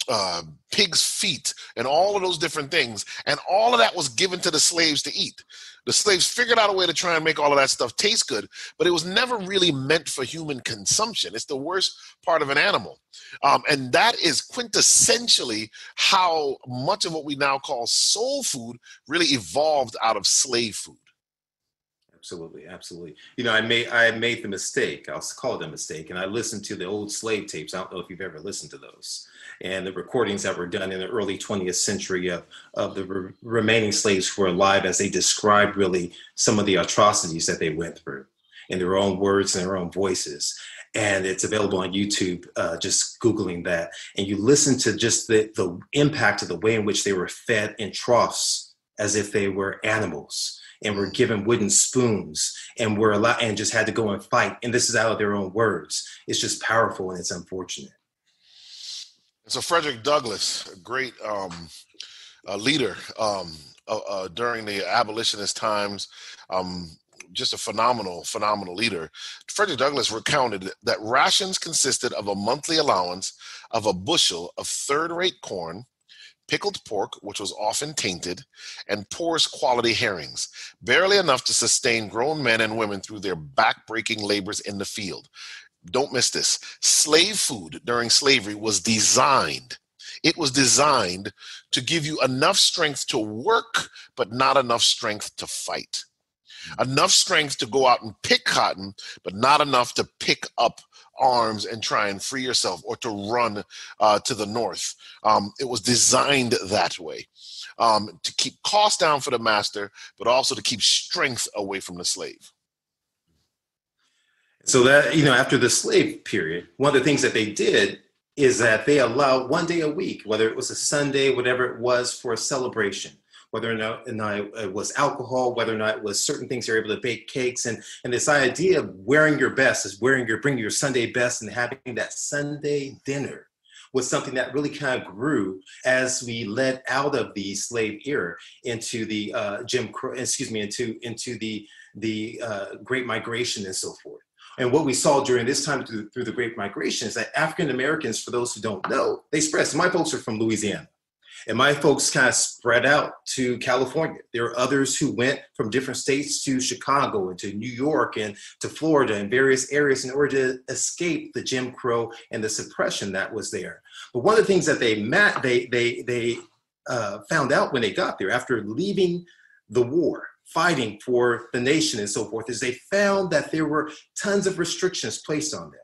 uh, pig's feet and all of those different things. And all of that was given to the slaves to eat. The slaves figured out a way to try and make all of that stuff taste good, but it was never really meant for human consumption. It's the worst part of an animal. Um, and that is quintessentially how much of what we now call soul food really evolved out of slave food. Absolutely, absolutely. You know, I made I made the mistake. I'll call it a mistake, and I listened to the old slave tapes. I don't know if you've ever listened to those and the recordings that were done in the early 20th century of, of the re- remaining slaves who were alive as they described really some of the atrocities that they went through in their own words and their own voices. And it's available on YouTube, uh, just Googling that. And you listen to just the, the impact of the way in which they were fed in troughs as if they were animals and were given wooden spoons and were allowed and just had to go and fight. And this is out of their own words. It's just powerful and it's unfortunate. So Frederick Douglass, a great um, uh, leader um, uh, uh, during the abolitionist times, um, just a phenomenal, phenomenal leader. Frederick Douglass recounted that rations consisted of a monthly allowance of a bushel of third-rate corn, pickled pork, which was often tainted, and poorest quality herrings, barely enough to sustain grown men and women through their back-breaking labors in the field don't miss this. Slave food during slavery was designed It was designed to give you enough strength to work, but not enough strength to fight. Enough strength to go out and pick cotton, but not enough to pick up arms and try and free yourself or to run uh, to the north. Um, it was designed that way um, to keep costs down for the master, but also to keep strength away from the slave. So that, you know, after the slave period, one of the things that they did is that they allowed one day a week, whether it was a Sunday, whatever it was, for a celebration whether or not, it was alcohol, whether or not it was certain things you're able to bake cakes, and and this idea of wearing your best is wearing your bringing your Sunday best and having that Sunday dinner was something that really kind of grew as we led out of the slave era into the uh, Jim Crow, excuse me, into into the the uh, Great Migration and so forth. And what we saw during this time through, through the Great Migration is that African Americans, for those who don't know, they spread. So my folks are from Louisiana. And my folks kind of spread out to California. There are others who went from different states to Chicago and to New York and to Florida and various areas in order to escape the Jim Crow and the suppression that was there. But one of the things that they met, they they they uh, found out when they got there after leaving the war, fighting for the nation and so forth, is they found that there were tons of restrictions placed on them.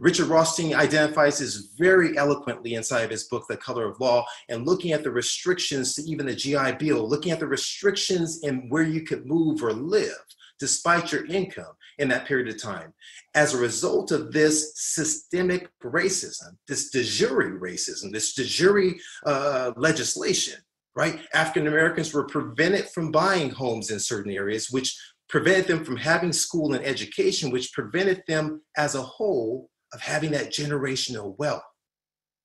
Richard Rothstein identifies this very eloquently inside of his book, The Color of Law, and looking at the restrictions to even the GI Bill, looking at the restrictions in where you could move or live despite your income in that period of time. As a result of this systemic racism, this de jure racism, this de jure uh, legislation, right? African Americans were prevented from buying homes in certain areas, which prevented them from having school and education, which prevented them as a whole of having that generational wealth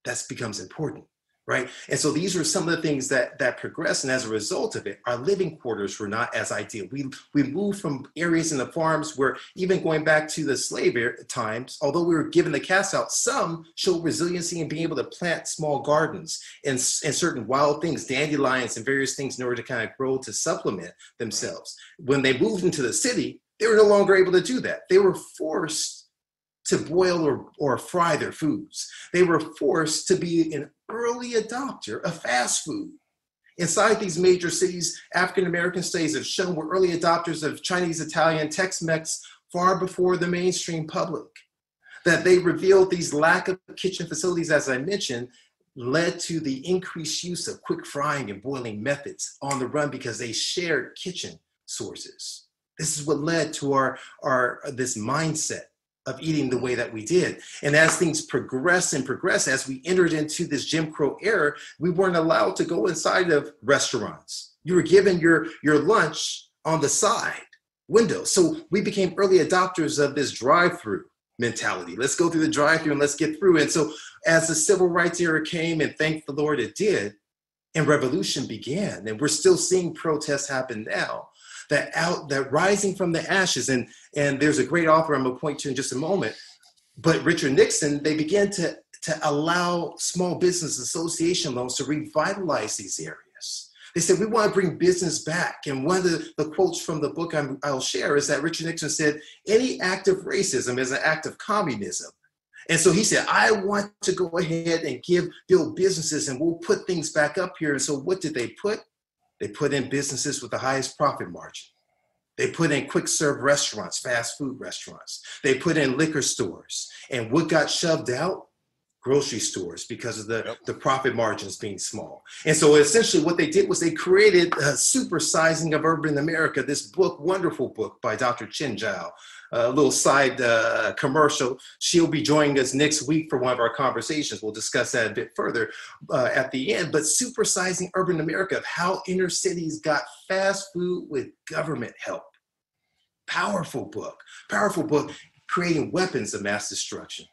that becomes important right? And so these were some of the things that that progressed and as a result of it our living quarters were not as ideal. We we moved from areas in the farms where even going back to the slave times although we were given the cast out some showed resiliency in being able to plant small gardens and, and certain wild things dandelions and various things in order to kind of grow to supplement themselves. When they moved into the city they were no longer able to do that. They were forced to boil or, or fry their foods. They were forced to be an early adopter of fast food. Inside these major cities, African American studies have shown were early adopters of Chinese, Italian, Tex Mex far before the mainstream public. That they revealed these lack of kitchen facilities, as I mentioned, led to the increased use of quick frying and boiling methods on the run because they shared kitchen sources. This is what led to our, our this mindset of eating the way that we did. And as things progress and progress, as we entered into this Jim Crow era, we weren't allowed to go inside of restaurants. You were given your, your lunch on the side window. So we became early adopters of this drive through mentality. Let's go through the drive through and let's get through. And so as the civil rights era came, and thank the Lord it did, and revolution began, and we're still seeing protests happen now that out that rising from the ashes. And and there's a great author i'm to point to in just a moment. But richard nixon they began to to allow small business association loans to revitalize these areas. They said we want to bring business back. And one of the, the quotes from the book i will share is that richard nixon said any act of racism is an act of communism. And so he said, I want to go ahead and give build businesses and we'll put things back up here. And so what did they put? They put in businesses with the highest profit margin. They put in quick serve restaurants, fast food restaurants. They put in liquor stores. And what got shoved out? Grocery stores because of the, yep. the profit margins being small. And so essentially what they did was they created a supersizing of urban America, this book, wonderful book by Dr. Chin Jou, a little side uh, commercial. She'll be joining us next week for one of our conversations. We'll discuss that a bit further uh, at the end. But supersizing urban America, of how inner cities got fast food with government help. Powerful book, powerful book, creating weapons of mass destruction.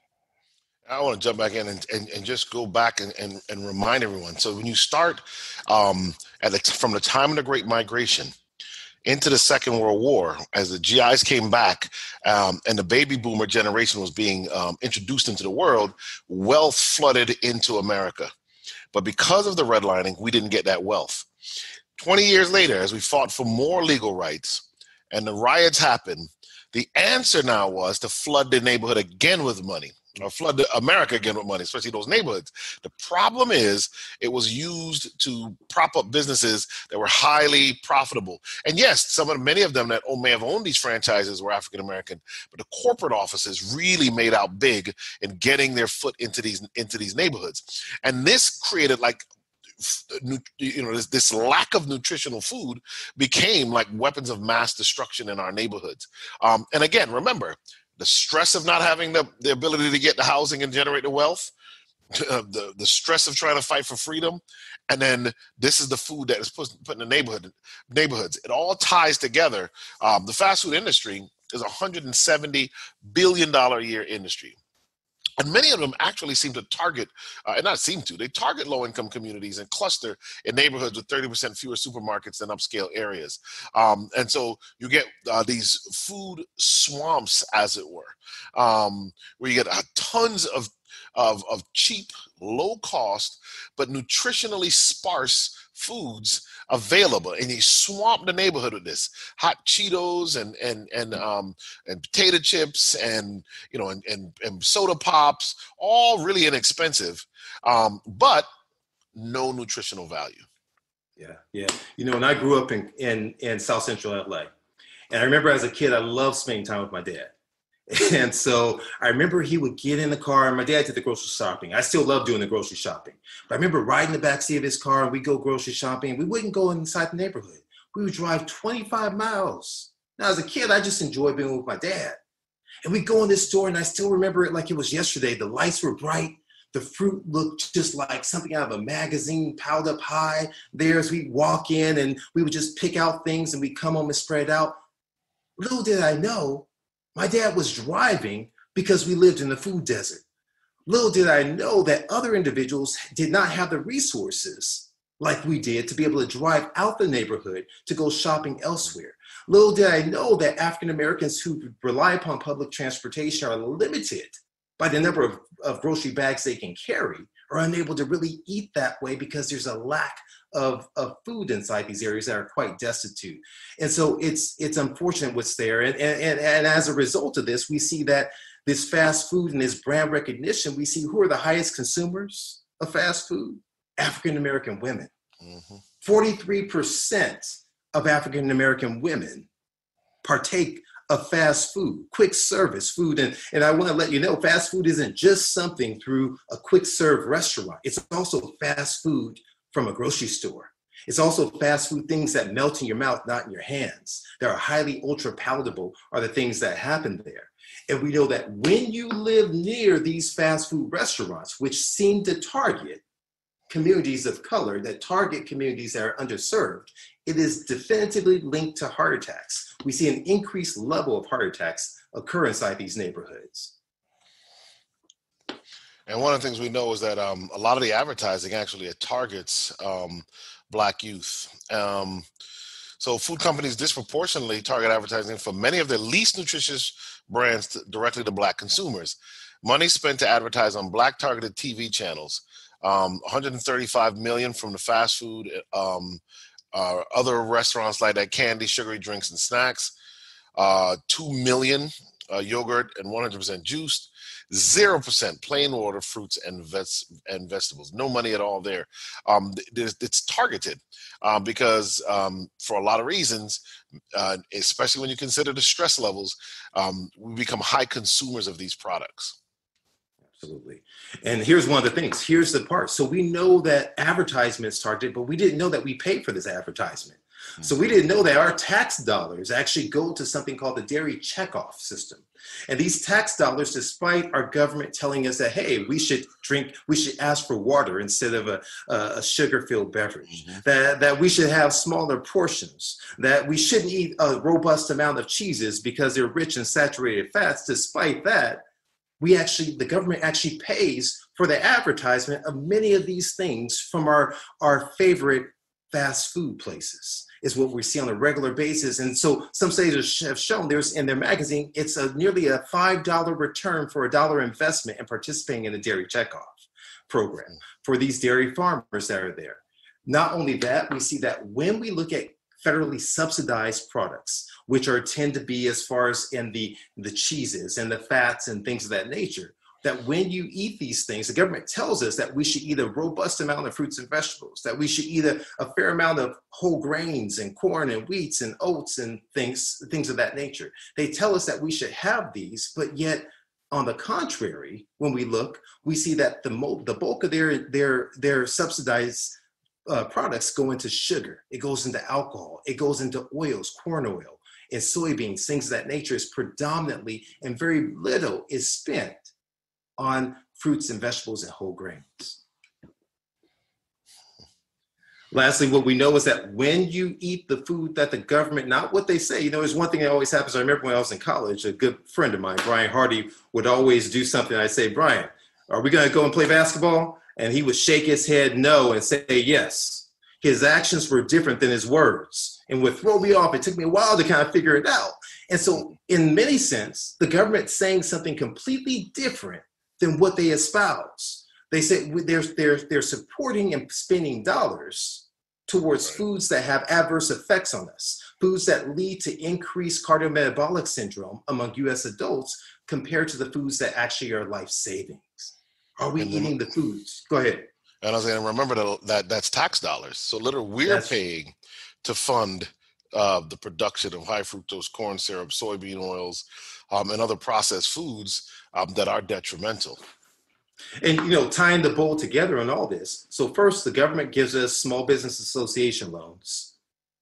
I want to jump back in and, and, and just go back and, and, and remind everyone. So when you start um, at the, from the time of the Great Migration, into the Second World War, as the GIs came back um, and the baby boomer generation was being um, introduced into the world, wealth flooded into America. But because of the redlining, we didn't get that wealth. 20 years later, as we fought for more legal rights and the riots happened, the answer now was to flood the neighborhood again with money. Or flood America again with money, especially those neighborhoods. The problem is it was used to prop up businesses that were highly profitable. And yes, some of many of them that may have owned these franchises were African American, but the corporate offices really made out big in getting their foot into these into these neighborhoods. And this created like you know this, this lack of nutritional food became like weapons of mass destruction in our neighborhoods um, and again remember the stress of not having the, the ability to get the housing and generate the wealth uh, the, the stress of trying to fight for freedom and then this is the food that is put, put in the neighborhood neighborhoods. It all ties together. Um, the fast food industry is a 170 billion dollar a year industry and many of them actually seem to target, uh, and not seem to, they target low income communities and cluster in neighborhoods with 30% fewer supermarkets than upscale areas. Um, and so you get uh, these food swamps, as it were, um, where you get uh, tons of, of, of cheap, low cost, but nutritionally sparse foods available and he swamped the neighborhood with this. Hot cheetos and and and um and potato chips and you know and and, and soda pops all really inexpensive um but no nutritional value. Yeah yeah. You know when i grew up in in in south central la and i remember as a kid i loved spending time with my dad and so I remember he would get in the car, and my dad did the grocery shopping. I still love doing the grocery shopping. But I remember riding the back seat of his car, and we go grocery shopping. We wouldn't go inside the neighborhood. We would drive 25 miles. Now, as a kid, I just enjoyed being with my dad. And we go in this store, and I still remember it like it was yesterday. The lights were bright. The fruit looked just like something out of a magazine piled up high there as we walk in, and we would just pick out things and we come home and spread out. Little did I know my dad was driving because we lived in the food desert. Little did I know that other individuals did not have the resources like we did to be able to drive out the neighborhood to go shopping elsewhere. Little did I know that African Americans who rely upon public transportation are limited by the number of, of grocery bags they can carry, are unable to really eat that way because there's a lack of, of food inside these areas that are quite destitute. And so it's it's unfortunate what's there. And, and, and as a result of this, we see that this fast food and this brand recognition, we see who are the highest consumers of fast food? African American women. Mm-hmm. 43% of African American women partake of fast food, quick service food. And, and I want to let you know fast food isn't just something through a quick serve restaurant, it's also fast food from a grocery store. It's also fast food things that melt in your mouth, not in your hands. That are highly ultra palatable are the things that happen there. And we know that when you live near these fast food restaurants, which seem to target communities of color, that target communities that are underserved, it is definitively linked to heart attacks. We see an increased level of heart attacks occur inside these neighborhoods. And one of the things we know is that um, a lot of the advertising actually targets um, Black youth. Um, so food companies disproportionately target advertising for many of their least nutritious brands to, directly to Black consumers. Money spent to advertise on Black targeted TV channels. Um, 135 million from the fast food, um, uh, other restaurants like that, candy, sugary drinks, and snacks. Uh, 2 million uh, yogurt and 100% juice zero percent plain water, fruits and vets and vegetables. No money at all there. Um, it's targeted uh, because um, for a lot of reasons, uh, especially when you consider the stress levels, um, we become high consumers of these products. Absolutely. And here's one of the things. Here's the part. So we know that advertisements targeted, but we didn't know that we paid for this advertisement. So we didn't know that our tax dollars actually go to something called the dairy checkoff system. And these tax dollars, despite our government telling us that, hey, we should drink, we should ask for water instead of a, a sugar-filled beverage, mm-hmm. that, that we should have smaller portions, that we shouldn't eat a robust amount of cheeses because they're rich in saturated fats, despite that, we actually, the government actually pays for the advertisement of many of these things from our, our favorite fast food places is what we see on a regular basis. And so some studies have shown there's in their magazine, it's a nearly a $5 return for a dollar investment in participating in the dairy checkoff program for these dairy farmers that are there. Not only that, we see that when we look at federally subsidized products, which are tend to be as far as in the, the cheeses and the fats and things of that nature, that when you eat these things, the government tells us that we should eat a robust amount of fruits and vegetables, that we should eat a, a fair amount of whole grains and corn and wheats and oats and things, things of that nature. They tell us that we should have these, but yet on the contrary, when we look, we see that the, mo- the bulk of their, their, their subsidized uh, products go into sugar, it goes into alcohol, it goes into oils, corn oil, and soybeans, things of that nature is predominantly, and very little is spent on fruits and vegetables and whole grains. Lastly, what we know is that when you eat the food that the government, not what they say, you know, there's one thing that always happens. I remember when I was in college, a good friend of mine, Brian Hardy, would always do something. I'd say, Brian, are we going to go and play basketball? And he would shake his head no and say yes. His actions were different than his words and would throw me off. It took me a while to kind of figure it out. And so, in many sense, the government saying something completely different than what they espouse. They say they're, they're, they're supporting and spending dollars towards Right. foods that have adverse effects on us, foods that lead to increased cardiometabolic syndrome among US adults compared to the foods that actually are life savings. Are we And then- eating the foods? Go ahead. And I was going to remember that, that that's tax dollars. So literally, we're That's- paying to fund uh, the production of high fructose corn syrup, soybean oils, um, and other processed foods um, that are detrimental. And you know, tying the bowl together on all this. So first, the government gives us small business association loans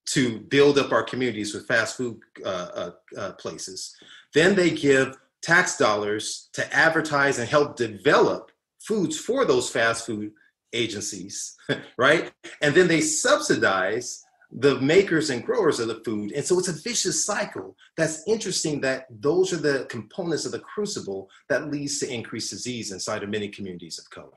to build up our communities with fast food uh, uh, uh, places. Then they give tax dollars to advertise and help develop foods for those fast food agencies, right? And then they subsidize the makers and growers of the food. And so it's a vicious cycle. That's interesting that those are the components of the crucible that leads to increased disease inside of many communities of color.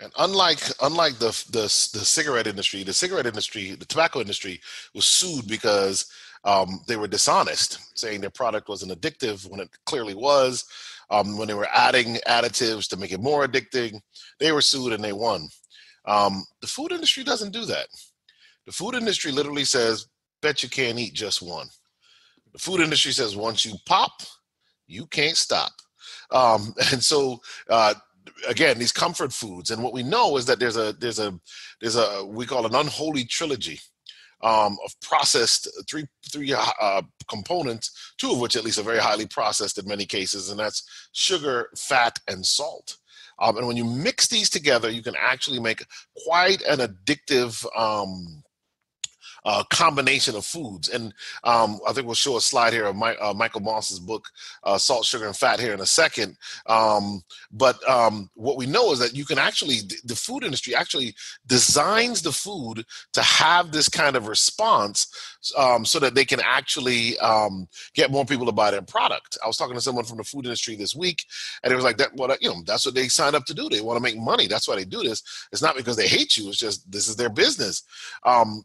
And unlike unlike the, the the cigarette industry, the cigarette industry, the tobacco industry was sued because um, they were dishonest, saying their product wasn't addictive when it clearly was. Um, when they were adding additives to make it more addicting, they were sued and they won. Um, the food industry doesn't do that. The food industry literally says, "Bet you can't eat just one." The food industry says, "Once you pop, you can't stop." Um, and so uh, again these comfort foods and what we know is that there's a there's a there's a we call an unholy trilogy um, of processed three three uh, components two of which at least are very highly processed in many cases and that's sugar fat and salt um, and when you mix these together you can actually make quite an addictive um, uh, combination of foods. And um, I think we'll show a slide here of my, uh, Michael Moss's book, uh, Salt, Sugar, and Fat, here in a second. Um, but um, what we know is that you can actually, the food industry actually designs the food to have this kind of response um, so that they can actually um, get more people to buy their product. I was talking to someone from the food industry this week, and it was like that. What you know, that's what they signed up to do. They want to make money. That's why they do this. It's not because they hate you. It's just this is their business. Um,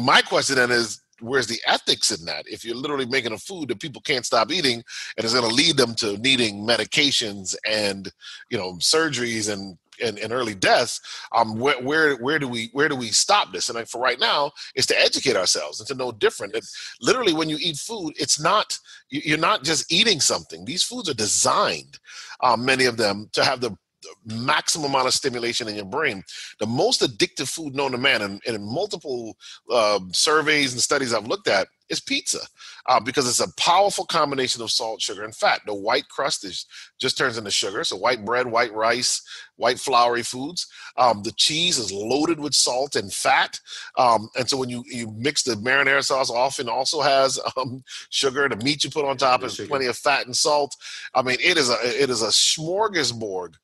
my question then is where's the ethics in that? If you're literally making a food that people can't stop eating and it's going to lead them to needing medications and you know surgeries and and, and early deaths um where, where where do we where do we stop this? And like for right now is to educate ourselves and to know different. It, literally when you eat food it's not you- you're not just eating something. These foods are designed um, many of them to have the maximum amount of stimulation in your brain. The most addictive food known to man, and, and in multiple uh, surveys and studies I've looked at, is pizza uh, because it's a powerful combination of salt, sugar, and fat. The white crust is just turns into sugar. So white bread, white rice, white floury foods. Um, the cheese is loaded with salt and fat, um, and so when you you mix the marinara sauce, often also has um, sugar. The meat you put on top has plenty of fat and salt. I mean, it is a it is a smorgasbord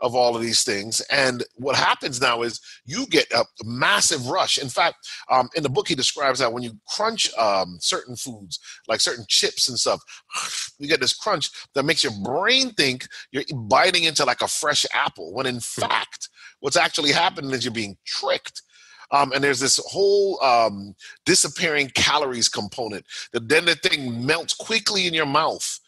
of all of these things. And what happens now is you get a massive rush. In fact, um, in the book, he describes that when you crunch um, certain foods, like certain chips and stuff, you get this crunch that makes your brain think you're biting into like a fresh apple, when in fact, what's actually happening is you're being tricked. Um, and there's this whole um, disappearing calories component that then the thing melts quickly in your mouth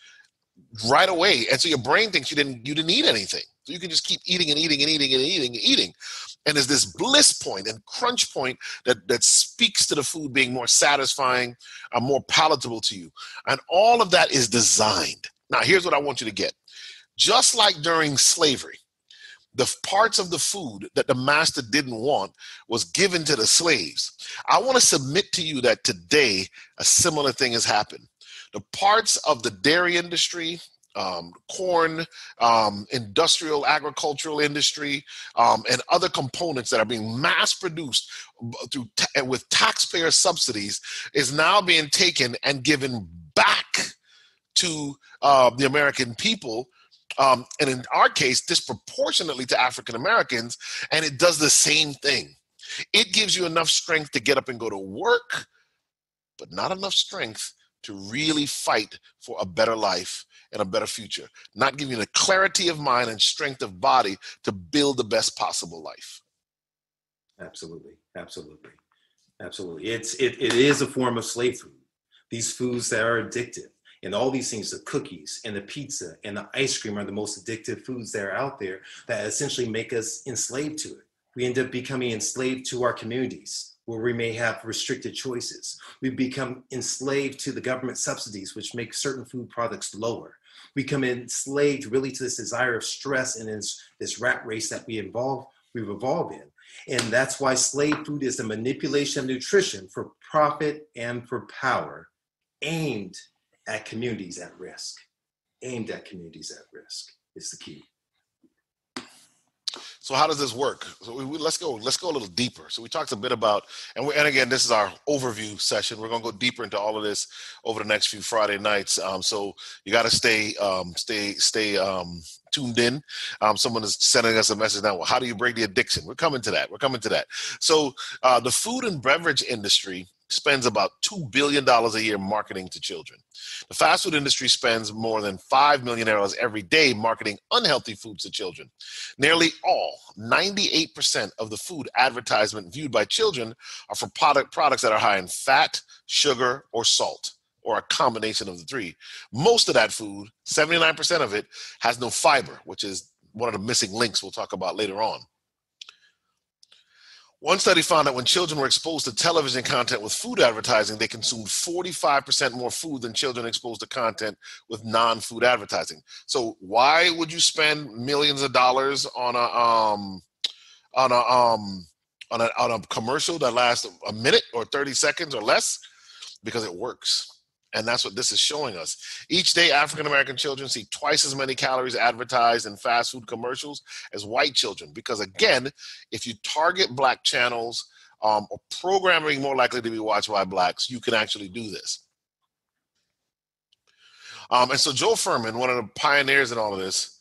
right away and so your brain thinks you didn't you didn't eat anything so you can just keep eating and eating and eating and eating and eating. And there's this bliss point and crunch point that that speaks to the food being more satisfying and more palatable to you. And all of that is designed. Now here's what i want you to get. Just like during slavery the parts of the food that the master didn't want was given to the slaves. I want to submit to you that today a similar thing has happened. The parts of the dairy industry um, corn, um, industrial agricultural industry, um, and other components that are being mass produced through ta- with taxpayer subsidies is now being taken and given back to uh, the American people. Um, and in our case, disproportionately to African Americans, and it does the same thing. It gives you enough strength to get up and go to work, but not enough strength to really fight for a better life and a better future, not giving the clarity of mind and strength of body to build the best possible life. Absolutely, absolutely, absolutely. It's it, it is a form of slave food. These foods that are addictive, and all these things, the cookies and the pizza and the ice cream are the most addictive foods that are out there that essentially make us enslaved to it. We end up becoming enslaved to our communities where we may have restricted choices. We become enslaved to the government subsidies, which make certain food products lower. We become enslaved really to this desire of stress and this, this rat race that we involve, we've evolved in. And that's why slave food is the manipulation of nutrition for profit and for power, aimed at communities at risk. Aimed at communities at risk is the key. So how does this work? So we, we, let's go. Let's go a little deeper. So we talked a bit about, and we, and again, this is our overview session. We're going to go deeper into all of this over the next few Friday nights. Um, so you got to stay, um, stay, stay um, tuned in. Um, someone is sending us a message now. Well, how do you break the addiction? We're coming to that. We're coming to that. So uh, the food and beverage industry spends about $2 billion a year marketing to children. The fast food industry spends more than $5 million every day marketing unhealthy foods to children. Nearly all, 98% of the food advertisement viewed by children are for product, products that are high in fat, sugar, or salt, or a combination of the three. Most of that food, 79% of it, has no fiber, which is one of the missing links we'll talk about later on. One study found that when children were exposed to television content with food advertising, they consumed 45% more food than children exposed to content with non-food advertising. So why would you spend millions of dollars on a um on a um on a on a commercial that lasts a minute or 30 seconds or less? Because it works. And that's what this is showing us. Each day, African American children see twice as many calories advertised in fast food commercials as white children. Because again, if you target black channels um, or programming more likely to be watched by blacks, you can actually do this. Um, and so Joe Fuhrman, one of the pioneers in all of this,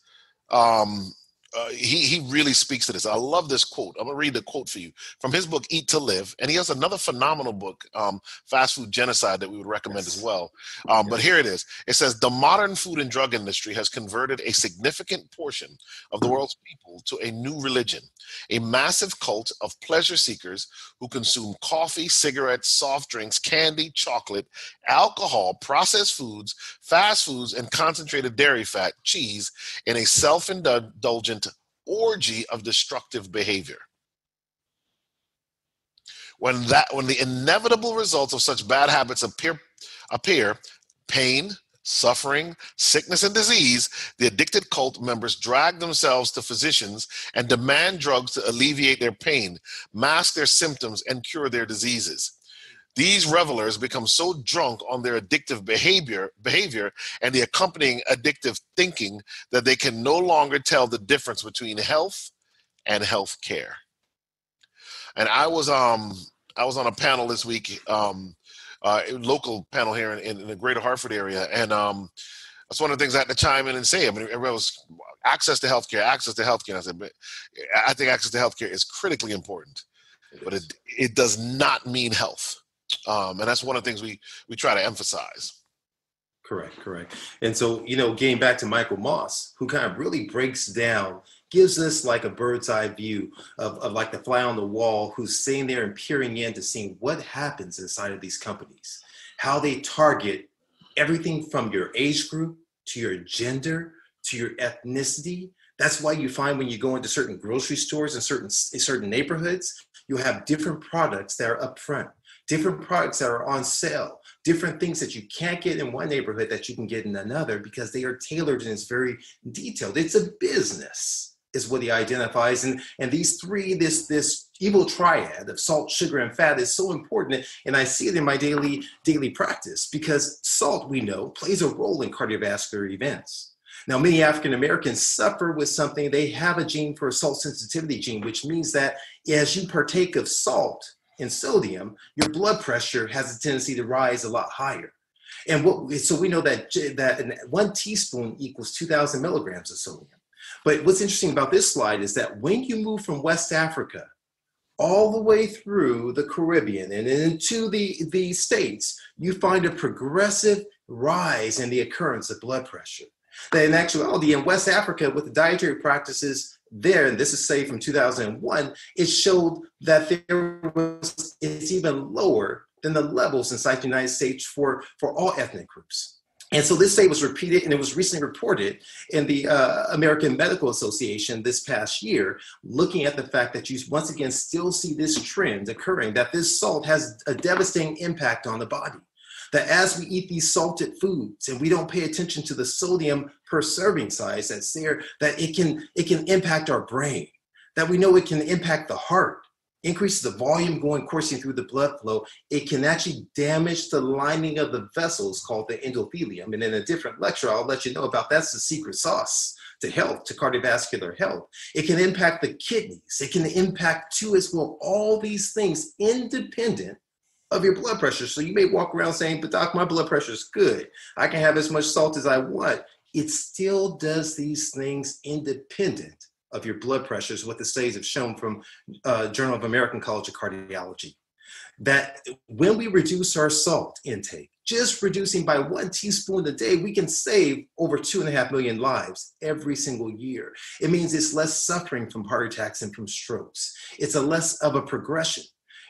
um, uh, he he really speaks to this. I love this quote. I'm gonna read the quote for you from his book Eat to Live, and he has another phenomenal book, um, Fast Food Genocide, that we would recommend yes. as well. Um, yes. But here it is. It says the modern food and drug industry has converted a significant portion of the world's people to a new religion, a massive cult of pleasure seekers who consume coffee, cigarettes, soft drinks, candy, chocolate, alcohol, processed foods, fast foods, and concentrated dairy fat, cheese, in a self-indulgent orgy of destructive behavior. When that when the inevitable results of such bad habits appear appear, pain, suffering, sickness, and disease, the addicted cult members drag themselves to physicians and demand drugs to alleviate their pain, mask their symptoms, and cure their diseases. These revelers become so drunk on their addictive behavior, behavior and the accompanying addictive thinking that they can no longer tell the difference between health and health care. And I was um I was on a panel this week, um, uh, local panel here in, in the Greater Hartford area, and um, that's one of the things I had to chime in and say. I mean, everybody was access to healthcare, access to healthcare. And I said, but I think access to healthcare is critically important, but it it does not mean health um, and that's one of the things we we try to emphasize. Correct correct. And so you know getting back to michael moss who kind of really breaks down gives us like a bird's eye view of, of like the fly on the wall who's sitting there and peering in to seeing what happens inside of these companies how they target everything from your age group to your gender to your ethnicity. That's why you find when you go into certain grocery stores in certain in certain neighborhoods, you have different products that are up front, different products that are on sale, different things that you can't get in one neighborhood that you can get in another because they are tailored and it's very detailed. It's a business is what he identifies. And, and these three, this, this evil triad of salt, sugar, and fat is so important. And I see it in my daily, daily practice because salt, we know, plays a role in cardiovascular events. Now, many African Americans suffer with something, they have a gene for a salt sensitivity gene, which means that as you partake of salt and sodium, your blood pressure has a tendency to rise a lot higher. And what, so we know that, that one teaspoon equals 2,000 milligrams of sodium. But what's interesting about this slide is that when you move from West Africa all the way through the Caribbean and into the, the States, you find a progressive rise in the occurrence of blood pressure. That in actuality, in West Africa, with the dietary practices there, and this is say from 2001, it showed that there was it's even lower than the levels inside the United States for, for all ethnic groups. And so this study was repeated and it was recently reported in the uh, American Medical Association this past year, looking at the fact that you once again still see this trend occurring, that this salt has a devastating impact on the body. That as we eat these salted foods and we don't pay attention to the sodium per serving size that's there, that it can, it can impact our brain, that we know it can impact the heart, increases the volume going coursing through the blood flow, it can actually damage the lining of the vessels called the endothelium. And in a different lecture, I'll let you know about that's the secret sauce to health, to cardiovascular health. It can impact the kidneys. It can impact too as well all these things independent of your blood pressure. So you may walk around saying, but doc, my blood pressure is good. I can have as much salt as I want. It still does these things independent of your blood pressure is what the studies have shown from uh, Journal of American College of Cardiology. That when we reduce our salt intake, just reducing by one teaspoon a day, we can save over two and a half million lives every single year. It means it's less suffering from heart attacks and from strokes. It's a less of a progression.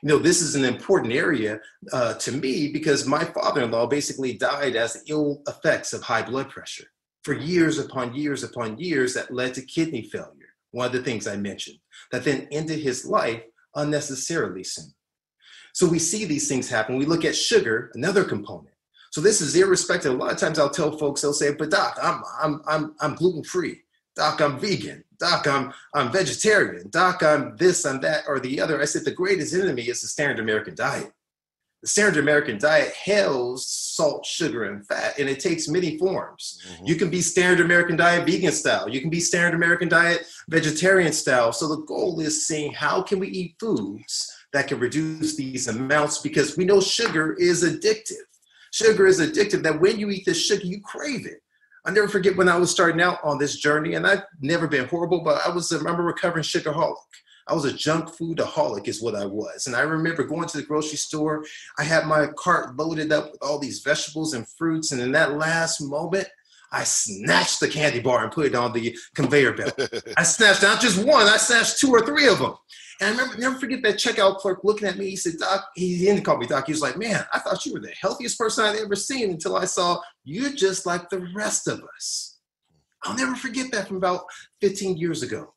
You know, this is an important area uh, to me because my father-in-law basically died as the ill effects of high blood pressure for years upon years upon years that led to kidney failure one of the things I mentioned, that then ended his life unnecessarily soon. So we see these things happen. We look at sugar, another component. So this is irrespective. A lot of times I'll tell folks, they'll say, but doc, I'm I'm I'm I'm gluten-free. Doc, I'm vegan. Doc, I'm I'm vegetarian. Doc, I'm this, I'm that, or the other. I said the greatest enemy is the standard American diet the standard American diet hails salt, sugar, and fat, and it takes many forms. Mm-hmm. You can be standard American diet vegan style. You can be standard American diet vegetarian style. So the goal is seeing how can we eat foods that can reduce these amounts because we know sugar is addictive. Sugar is addictive that when you eat this sugar, you crave it. I never forget when I was starting out on this journey, and I've never been horrible, but I was, I remember recovering sugarholic. I was a junk foodaholic, is what I was. And I remember going to the grocery store. I had my cart loaded up with all these vegetables and fruits. And in that last moment, I snatched the candy bar and put it on the conveyor belt. I snatched not just one, I snatched two or three of them. And I remember, never forget that checkout clerk looking at me. He said, Doc, he didn't call me Doc. He was like, Man, I thought you were the healthiest person I'd ever seen until I saw you just like the rest of us. I'll never forget that from about 15 years ago.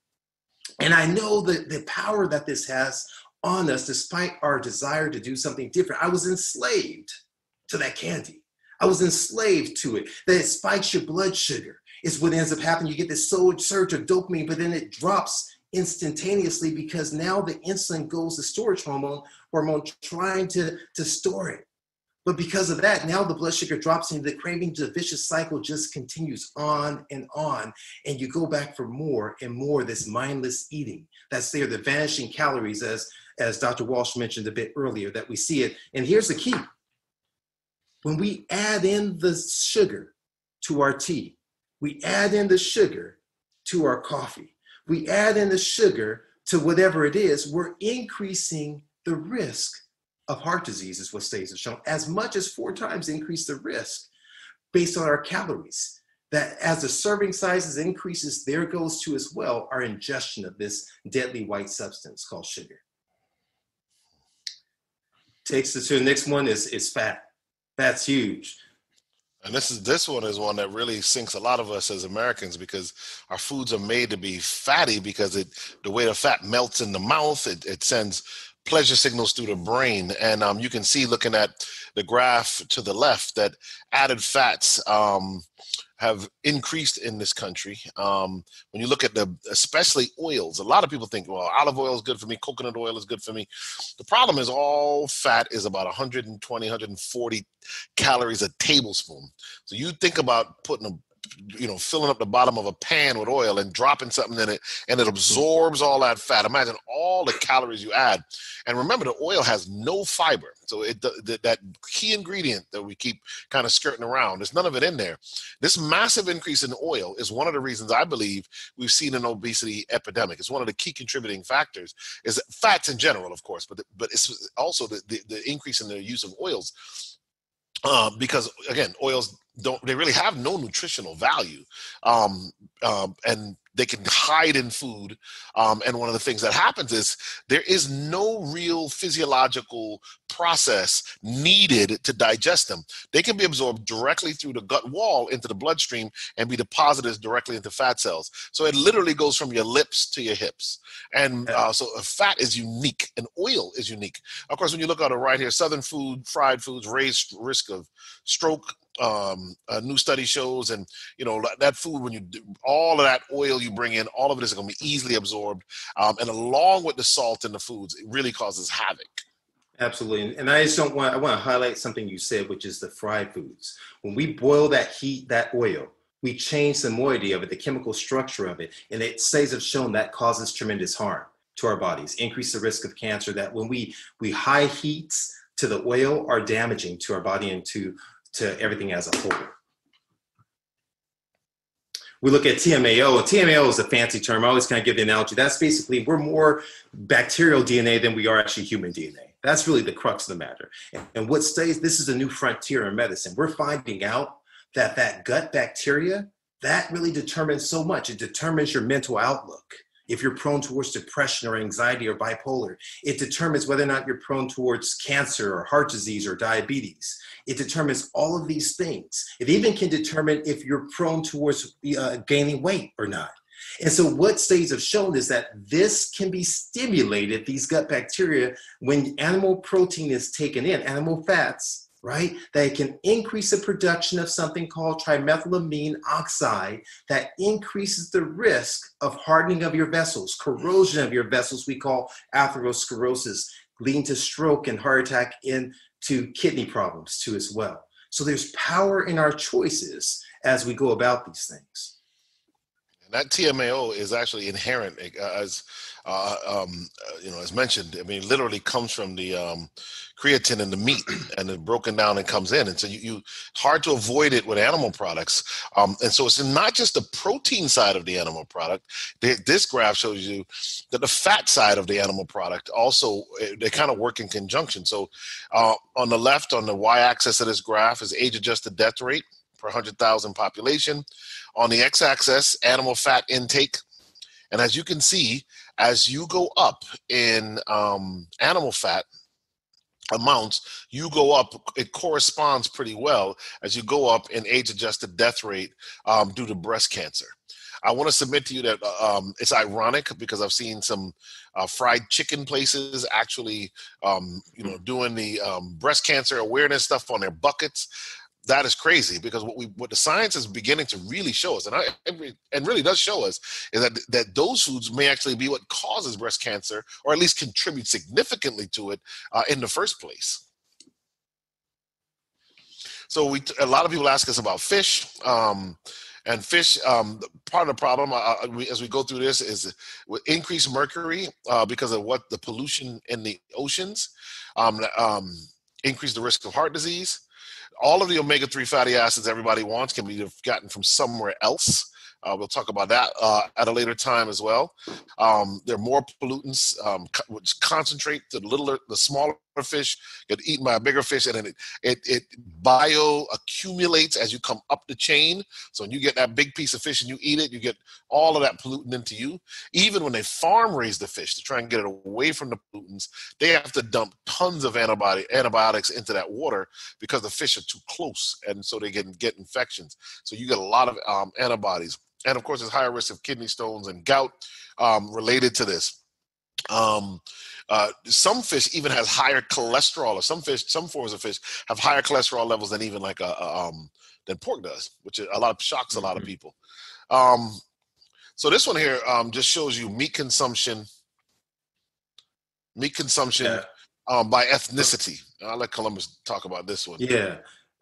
And I know the, the power that this has on us, despite our desire to do something different. I was enslaved to that candy. I was enslaved to it. That it spikes your blood sugar. It's what ends up happening. You get this surge of dopamine, but then it drops instantaneously because now the insulin goes to storage hormone, hormone trying to, to store it. But because of that, now the blood sugar drops and the craving, the vicious cycle just continues on and on. And you go back for more and more, this mindless eating. That's there, the vanishing calories, as, as Dr. Walsh mentioned a bit earlier, that we see it. And here's the key. When we add in the sugar to our tea, we add in the sugar to our coffee, we add in the sugar to whatever it is, we're increasing the risk of heart disease is what studies have shown, as much as four times increase the risk based on our calories. That as the serving sizes increases, there goes to as well our ingestion of this deadly white substance called sugar. Takes us to the next one is, is fat. Fat's huge. And this is this one is one that really sinks a lot of us as Americans because our foods are made to be fatty because it the way the fat melts in the mouth, it, it sends pleasure signals through the brain. And um, you can see looking at the graph to the left that added fats um, have increased in this country. Um, when you look at the, especially oils, a lot of people think, well, olive oil is good for me, coconut oil is good for me. The problem is all fat is about 120, 140 calories a tablespoon. So you think about putting a you know, filling up the bottom of a pan with oil and dropping something in it, and it absorbs all that fat. Imagine all the calories you add. And remember, the oil has no fiber. So it that key ingredient that we keep kind of skirting around, there's none of it in there. This massive increase in oil is one of the reasons I believe we've seen an obesity epidemic. It's one of the key contributing factors. Is fats in general, of course, but but it's also the, the, the increase in the use of oils. Uh, because again, oils don't they really have no nutritional value um, um, and they can hide in food um, and one of the things that happens is there is no real physiological process needed to digest them. They can be absorbed directly through the gut wall into the bloodstream and be deposited directly into fat cells. So it literally goes from your lips to your hips. And uh, so fat is unique and oil is unique. Of course when you look at it right here southern food fried foods raise risk of stroke um, a new study shows, and you know that food when you do, all of that oil you bring in, all of it is going to be easily absorbed, um, and along with the salt in the foods, it really causes havoc. Absolutely, and I just don't want I want to highlight something you said, which is the fried foods. When we boil that heat, that oil, we change the moiety of it, the chemical structure of it, and it studies have shown that causes tremendous harm to our bodies, increase the risk of cancer. That when we we high heats to the oil are damaging to our body and to to everything as a whole. We look at TMAO. TMAO is a fancy term. I always kind of give the analogy. That's basically we're more bacterial DNA than we are actually human DNA. That's really the crux of the matter. And what stays, this is a new frontier in medicine. We're finding out that that gut bacteria, that really determines so much. It determines your mental outlook if you're prone towards depression or anxiety or bipolar. It determines whether or not you're prone towards cancer or heart disease or diabetes. It determines all of these things. It even can determine if you're prone towards uh, gaining weight or not. And so, what studies have shown is that this can be stimulated, these gut bacteria, when animal protein is taken in, animal fats, right? That can increase the production of something called trimethylamine oxide that increases the risk of hardening of your vessels, corrosion of your vessels, we call atherosclerosis, leading to stroke and heart attack and to kidney problems too as well. So there's power in our choices as we go about these things. That TMAO is actually inherent uh, as uh, um, uh, you know, as mentioned, I mean, literally comes from the um, creatine in the meat, and it's broken down and comes in, and so you, you hard to avoid it with animal products. Um, and so it's not just the protein side of the animal product. This graph shows you that the fat side of the animal product also eh, they kind of work in conjunction. So uh, on the left, on the y-axis of this graph, is age-adjusted death rate per 100,000 population. On the x-axis, animal fat intake. And as you can see, as you go up in um, animal fat amounts, you go up, it corresponds pretty well as you go up in age adjusted death rate um, due to breast cancer. I want to submit to you that uh, um, it's ironic because I've seen some uh, fried chicken places actually, um, you know, doing the um, breast cancer awareness stuff on their buckets that is crazy because what we what the science is beginning to really show us and I, and really does show us is that that those foods may actually be what causes breast cancer or at least contribute significantly to it uh, in the first place. So we a lot of people ask us about fish. Um, and fish, um, part of the problem uh, uh, we, as we go through this is increased mercury uh, because of what the pollution in the oceans, um, um, increase the risk of heart disease, all of the omega 3 fatty acids everybody wants can be gotten from somewhere else. Uh, we'll talk about that uh, at a later time as well. Um, there are more pollutants um, which concentrate the littler, the smaller fish get eaten by a bigger fish and then it, it, it bio accumulates as you come up the chain. So when you get that big piece of fish and you eat it you get all of that pollutant into you. Even when they farm raise the fish to try and get it away from the pollutants they have to dump tons of antibody antibiotics into that water because the fish are too close and so they can get infections. So you get a lot of um, antibodies. And of course there's higher risk of kidney stones and gout um, related to this. Um, uh, some fish even has higher cholesterol, or some fish, some forms of fish have higher cholesterol levels than even like a, a um, than pork does, which a lot of shocks a lot of mm-hmm. people. Um, so this one here um, just shows you meat consumption, meat consumption yeah. um, by ethnicity. I'll let Columbus talk about this one. Yeah.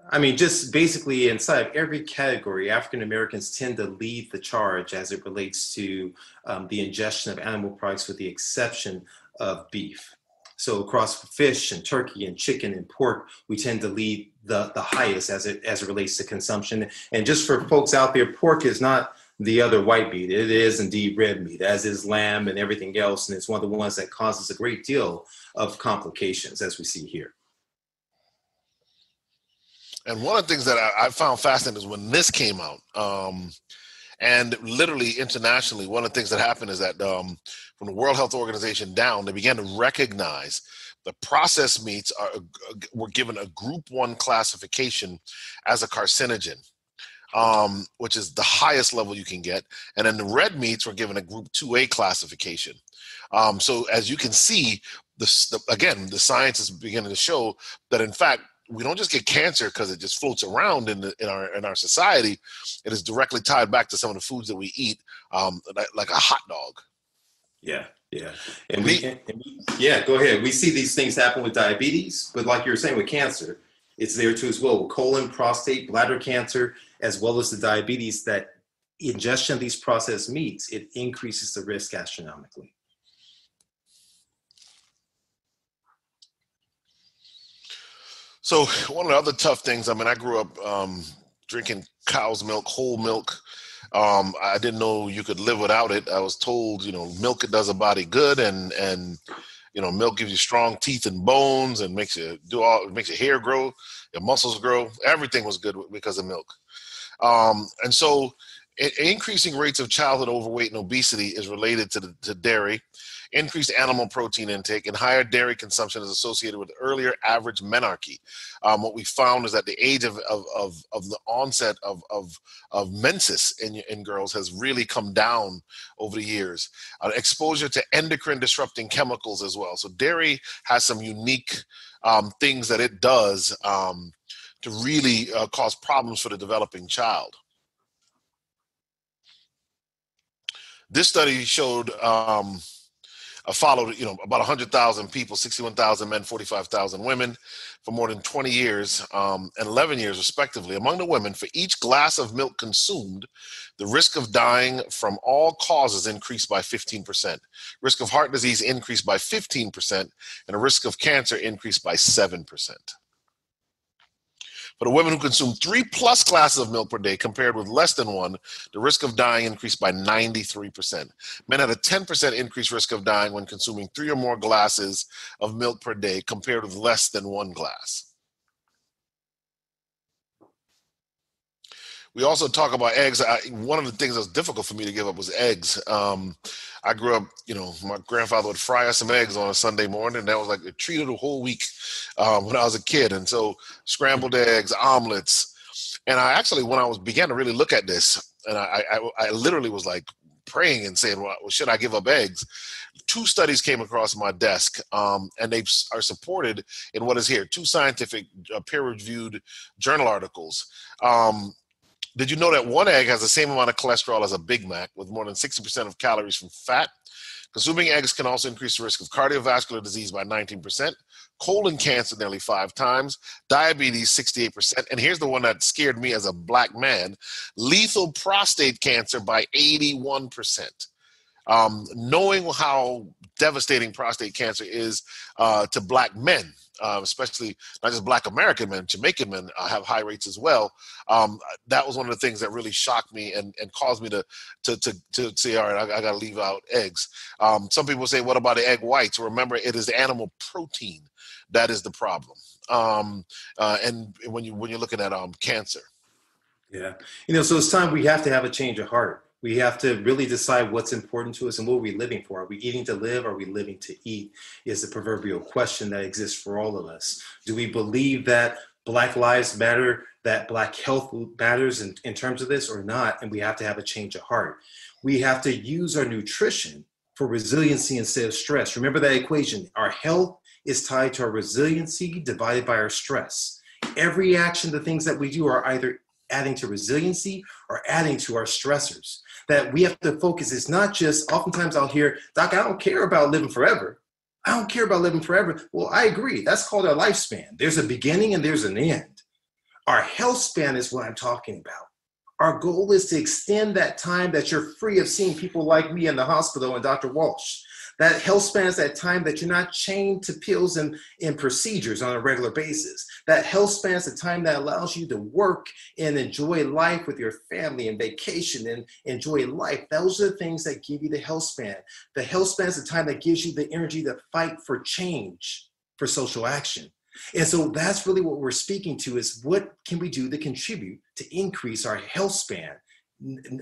I mean, just basically inside every category, African Americans tend to lead the charge as it relates to um, the ingestion of animal products, with the exception of beef. So across fish and turkey and chicken and pork, we tend to lead the, the highest as it as it relates to consumption. And just for folks out there, pork is not the other white meat. It is indeed red meat, as is lamb and everything else. And it's one of the ones that causes a great deal of complications, as we see here. And one of the things that I, I found fascinating is when this came out, um, and literally internationally, one of the things that happened is that um, from the World Health Organization down, they began to recognize the processed meats are were given a Group One classification as a carcinogen, um, which is the highest level you can get, and then the red meats were given a Group Two A classification. Um, so as you can see, this the, again the science is beginning to show that in fact we don't just get cancer because it just floats around in, the, in our in our society. It is directly tied back to some of the foods that we eat, um, like, like a hot dog. Yeah, yeah, and we, and we, yeah, go ahead. We see these things happen with diabetes, but like you were saying with cancer, it's there too as well. With colon, prostate, bladder cancer, as well as the diabetes. That ingestion of these processed meats it increases the risk astronomically. So one of the other tough things. I mean, I grew up um, drinking cow's milk, whole milk. Um, I didn't know you could live without it. I was told, you know, milk it does a body good, and and you know, milk gives you strong teeth and bones, and makes you do all, makes your hair grow, your muscles grow. Everything was good because of milk. Um, and so, increasing rates of childhood overweight and obesity is related to the, to dairy Increased animal protein intake and higher dairy consumption is associated with earlier average menarche. Um, what we found is that the age of, of, of, of the onset of, of, of menses in, in girls has really come down over the years. Uh, exposure to endocrine disrupting chemicals as well. So dairy has some unique um, things that it does um, to really uh, cause problems for the developing child. This study showed um, uh, followed, you know, about 100,000 people, 61,000 men, 45,000 women for more than 20 years um, and 11 years, respectively. Among the women, for each glass of milk consumed, the risk of dying from all causes increased by 15%. Risk of heart disease increased by 15%, and the risk of cancer increased by 7%. For the women who consume three plus glasses of milk per day compared with less than one, the risk of dying increased by 93%. Men had a 10% increased risk of dying when consuming three or more glasses of milk per day compared with less than one glass. We also talk about eggs. I, one of the things that was difficult for me to give up was eggs. Um, I grew up, you know, my grandfather would fry us some eggs on a Sunday morning. And That was like a treat of the whole week um, when I was a kid. And so scrambled eggs, omelets. And I actually, when I was began to really look at this, and I, I, I literally was like praying and saying, well, should I give up eggs? Two studies came across my desk, um, and they are supported in what is here two scientific uh, peer reviewed journal articles. Um, did you know that one egg has the same amount of cholesterol as a Big Mac, with more than 60% of calories from fat? Consuming eggs can also increase the risk of cardiovascular disease by 19%, colon cancer nearly five times, diabetes 68%, and here's the one that scared me as a black man lethal prostate cancer by 81%. Um, knowing how devastating prostate cancer is uh, to black men uh, especially not just Black American men, Jamaican men uh, have high rates as well. Um, that was one of the things that really shocked me and, and caused me to to to, to say, all right, I, I got to leave out eggs. Um, some people say, what about the egg whites? Remember, it is animal protein, that is the problem. Um, uh, and when you when you're looking at um, cancer. Yeah, you know, so it's time we have to have a change of heart. We have to really decide what's important to us and what are we living for. Are we eating to live? Are we living to eat? Is the proverbial question that exists for all of us. Do we believe that Black lives matter, that Black health matters in, in terms of this or not? And we have to have a change of heart. We have to use our nutrition for resiliency instead of stress. Remember that equation. Our health is tied to our resiliency divided by our stress. Every action, the things that we do are either adding to resiliency or adding to our stressors. That we have to focus. It's not just, oftentimes I'll hear, Doc, I don't care about living forever. I don't care about living forever. Well, I agree. That's called our lifespan. There's a beginning and there's an end. Our health span is what I'm talking about. Our goal is to extend that time that you're free of seeing people like me in the hospital and Dr. Walsh. That health span is that time that you're not chained to pills and, and procedures on a regular basis. That health span is the time that allows you to work and enjoy life with your family and vacation and enjoy life. Those are the things that give you the health span. The health span is the time that gives you the energy to fight for change, for social action. And so that's really what we're speaking to is what can we do to contribute to increase our health span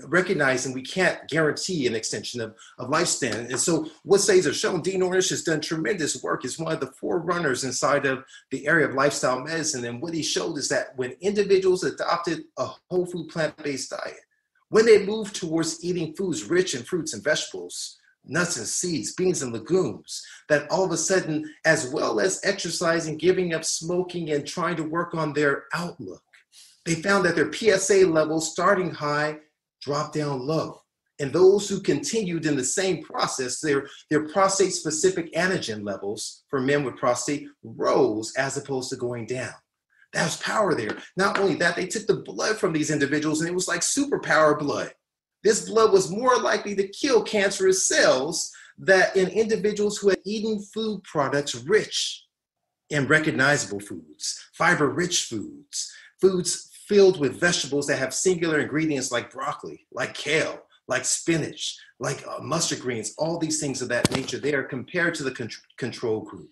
recognizing we can't guarantee an extension of, of lifespan. And so what studies have shown, Dean Ornish has done tremendous work. He's one of the forerunners inside of the area of lifestyle medicine. And what he showed is that when individuals adopted a whole food plant-based diet, when they moved towards eating foods rich in fruits and vegetables, nuts and seeds, beans and legumes, that all of a sudden, as well as exercising, giving up smoking, and trying to work on their outlook, they found that their PSA levels starting high dropped down low. And those who continued in the same process, their, their prostate specific antigen levels for men with prostate rose as opposed to going down. That was power there. Not only that, they took the blood from these individuals and it was like superpower blood. This blood was more likely to kill cancerous cells that in individuals who had eaten food products rich in recognizable foods, fiber rich foods, foods filled with vegetables that have singular ingredients like broccoli, like kale, like spinach, like uh, mustard greens, all these things of that nature there compared to the con- control group.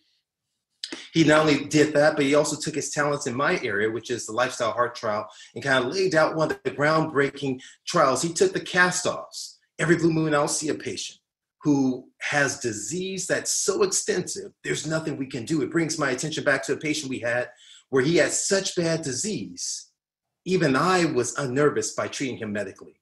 He not only did that, but he also took his talents in my area, which is the lifestyle heart trial, and kind of laid out one of the groundbreaking trials. He took the cast offs. Every blue moon, I'll see a patient who has disease that's so extensive, there's nothing we can do. It brings my attention back to a patient we had where he had such bad disease even I was unnervous by treating him medically.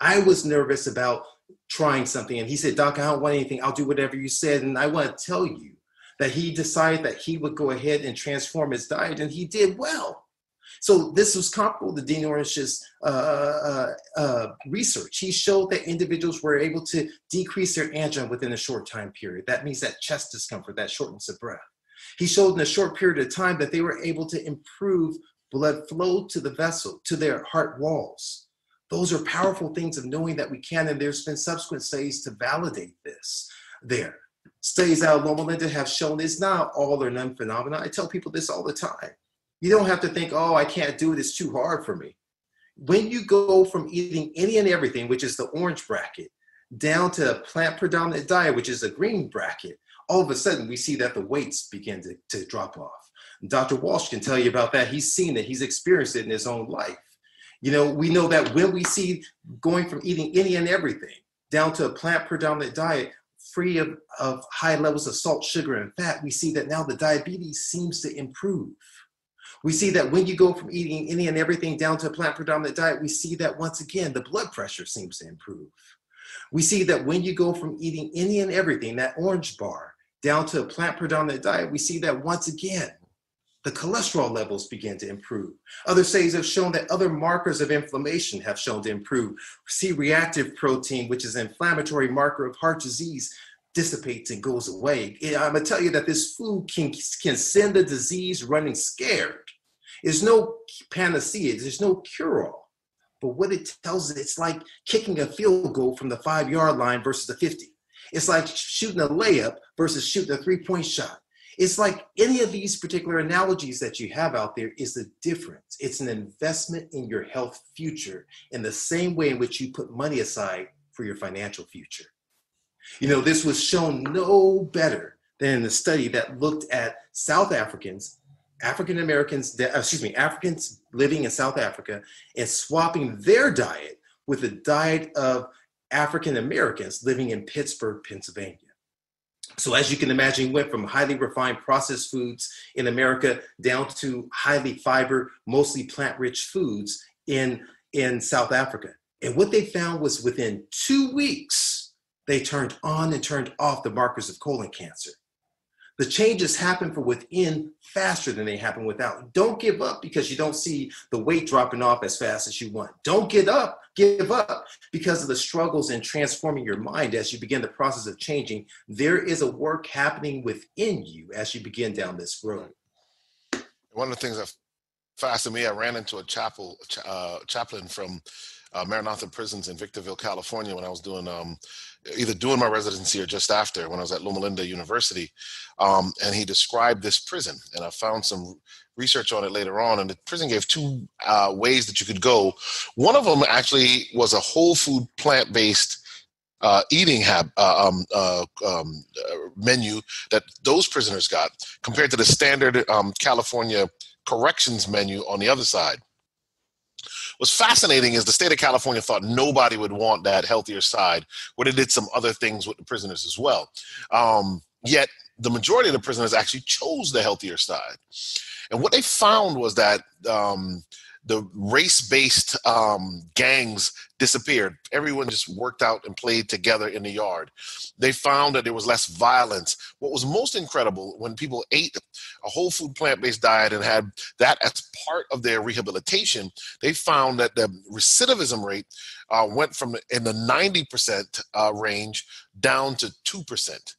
I was nervous about trying something. And he said, Doc, I don't want anything. I'll do whatever you said. And I want to tell you that he decided that he would go ahead and transform his diet, and he did well. So this was comparable to Dean Ornish's uh, uh, uh, research. He showed that individuals were able to decrease their angina within a short time period. That means that chest discomfort, that shortness of breath. He showed in a short period of time that they were able to improve blood flow to the vessel, to their heart walls. Those are powerful things of knowing that we can, and there's been subsequent studies to validate this there. Studies out of Loma Linda have shown it's not all or none phenomenon. I tell people this all the time. You don't have to think, oh, I can't do it, it's too hard for me. When you go from eating any and everything, which is the orange bracket, down to a plant predominant diet, which is a green bracket, all of a sudden we see that the weights begin to, to drop off. Dr. Walsh can tell you about that. He's seen it, he's experienced it in his own life. You know, we know that when we see going from eating any and everything down to a plant predominant diet, free of, of high levels of salt, sugar, and fat, we see that now the diabetes seems to improve. We see that when you go from eating any and everything down to a plant predominant diet, we see that once again, the blood pressure seems to improve. We see that when you go from eating any and everything, that orange bar, down to a plant predominant diet, we see that once again, the cholesterol levels begin to improve. Other studies have shown that other markers of inflammation have shown to improve. C-reactive protein, which is an inflammatory marker of heart disease, dissipates and goes away. I'm gonna tell you that this food can, can send the disease running scared. There's no panacea, there's no cure-all. But what it tells us, it's like kicking a field goal from the five yard line versus the 50. It's like shooting a layup versus shooting a three point shot. It's like any of these particular analogies that you have out there is the difference. It's an investment in your health future in the same way in which you put money aside for your financial future. You know, this was shown no better than in the study that looked at South Africans, African Americans, uh, excuse me, Africans living in South Africa and swapping their diet with the diet of African Americans living in Pittsburgh, Pennsylvania. So, as you can imagine, went from highly refined processed foods in America down to highly fiber, mostly plant rich foods in, in South Africa. And what they found was within two weeks, they turned on and turned off the markers of colon cancer. The changes happen from within faster than they happen without. Don't give up because you don't see the weight dropping off as fast as you want. Don't get up, give up because of the struggles in transforming your mind as you begin the process of changing. There is a work happening within you as you begin down this road. One of the things that fascinated me, I ran into a chapel uh, chaplain from uh, Maranatha Prisons in Victorville, California, when I was doing um, either doing my residency or just after when I was at Loma Linda University. Um, and he described this prison, and I found some research on it later on. And the prison gave two uh, ways that you could go. One of them actually was a whole food, plant based. Uh, eating hab, uh, um, uh, um, uh, menu that those prisoners got compared to the standard um, California corrections menu on the other side. What's fascinating is the state of California thought nobody would want that healthier side, where they did some other things with the prisoners as well. Um, yet the majority of the prisoners actually chose the healthier side. And what they found was that um, the race-based um, gangs disappeared. Everyone just worked out and played together in the yard. They found that there was less violence. What was most incredible when people ate a whole food plant-based diet and had that as part of their rehabilitation, they found that the recidivism rate uh, went from in the 90% uh, range down to 2%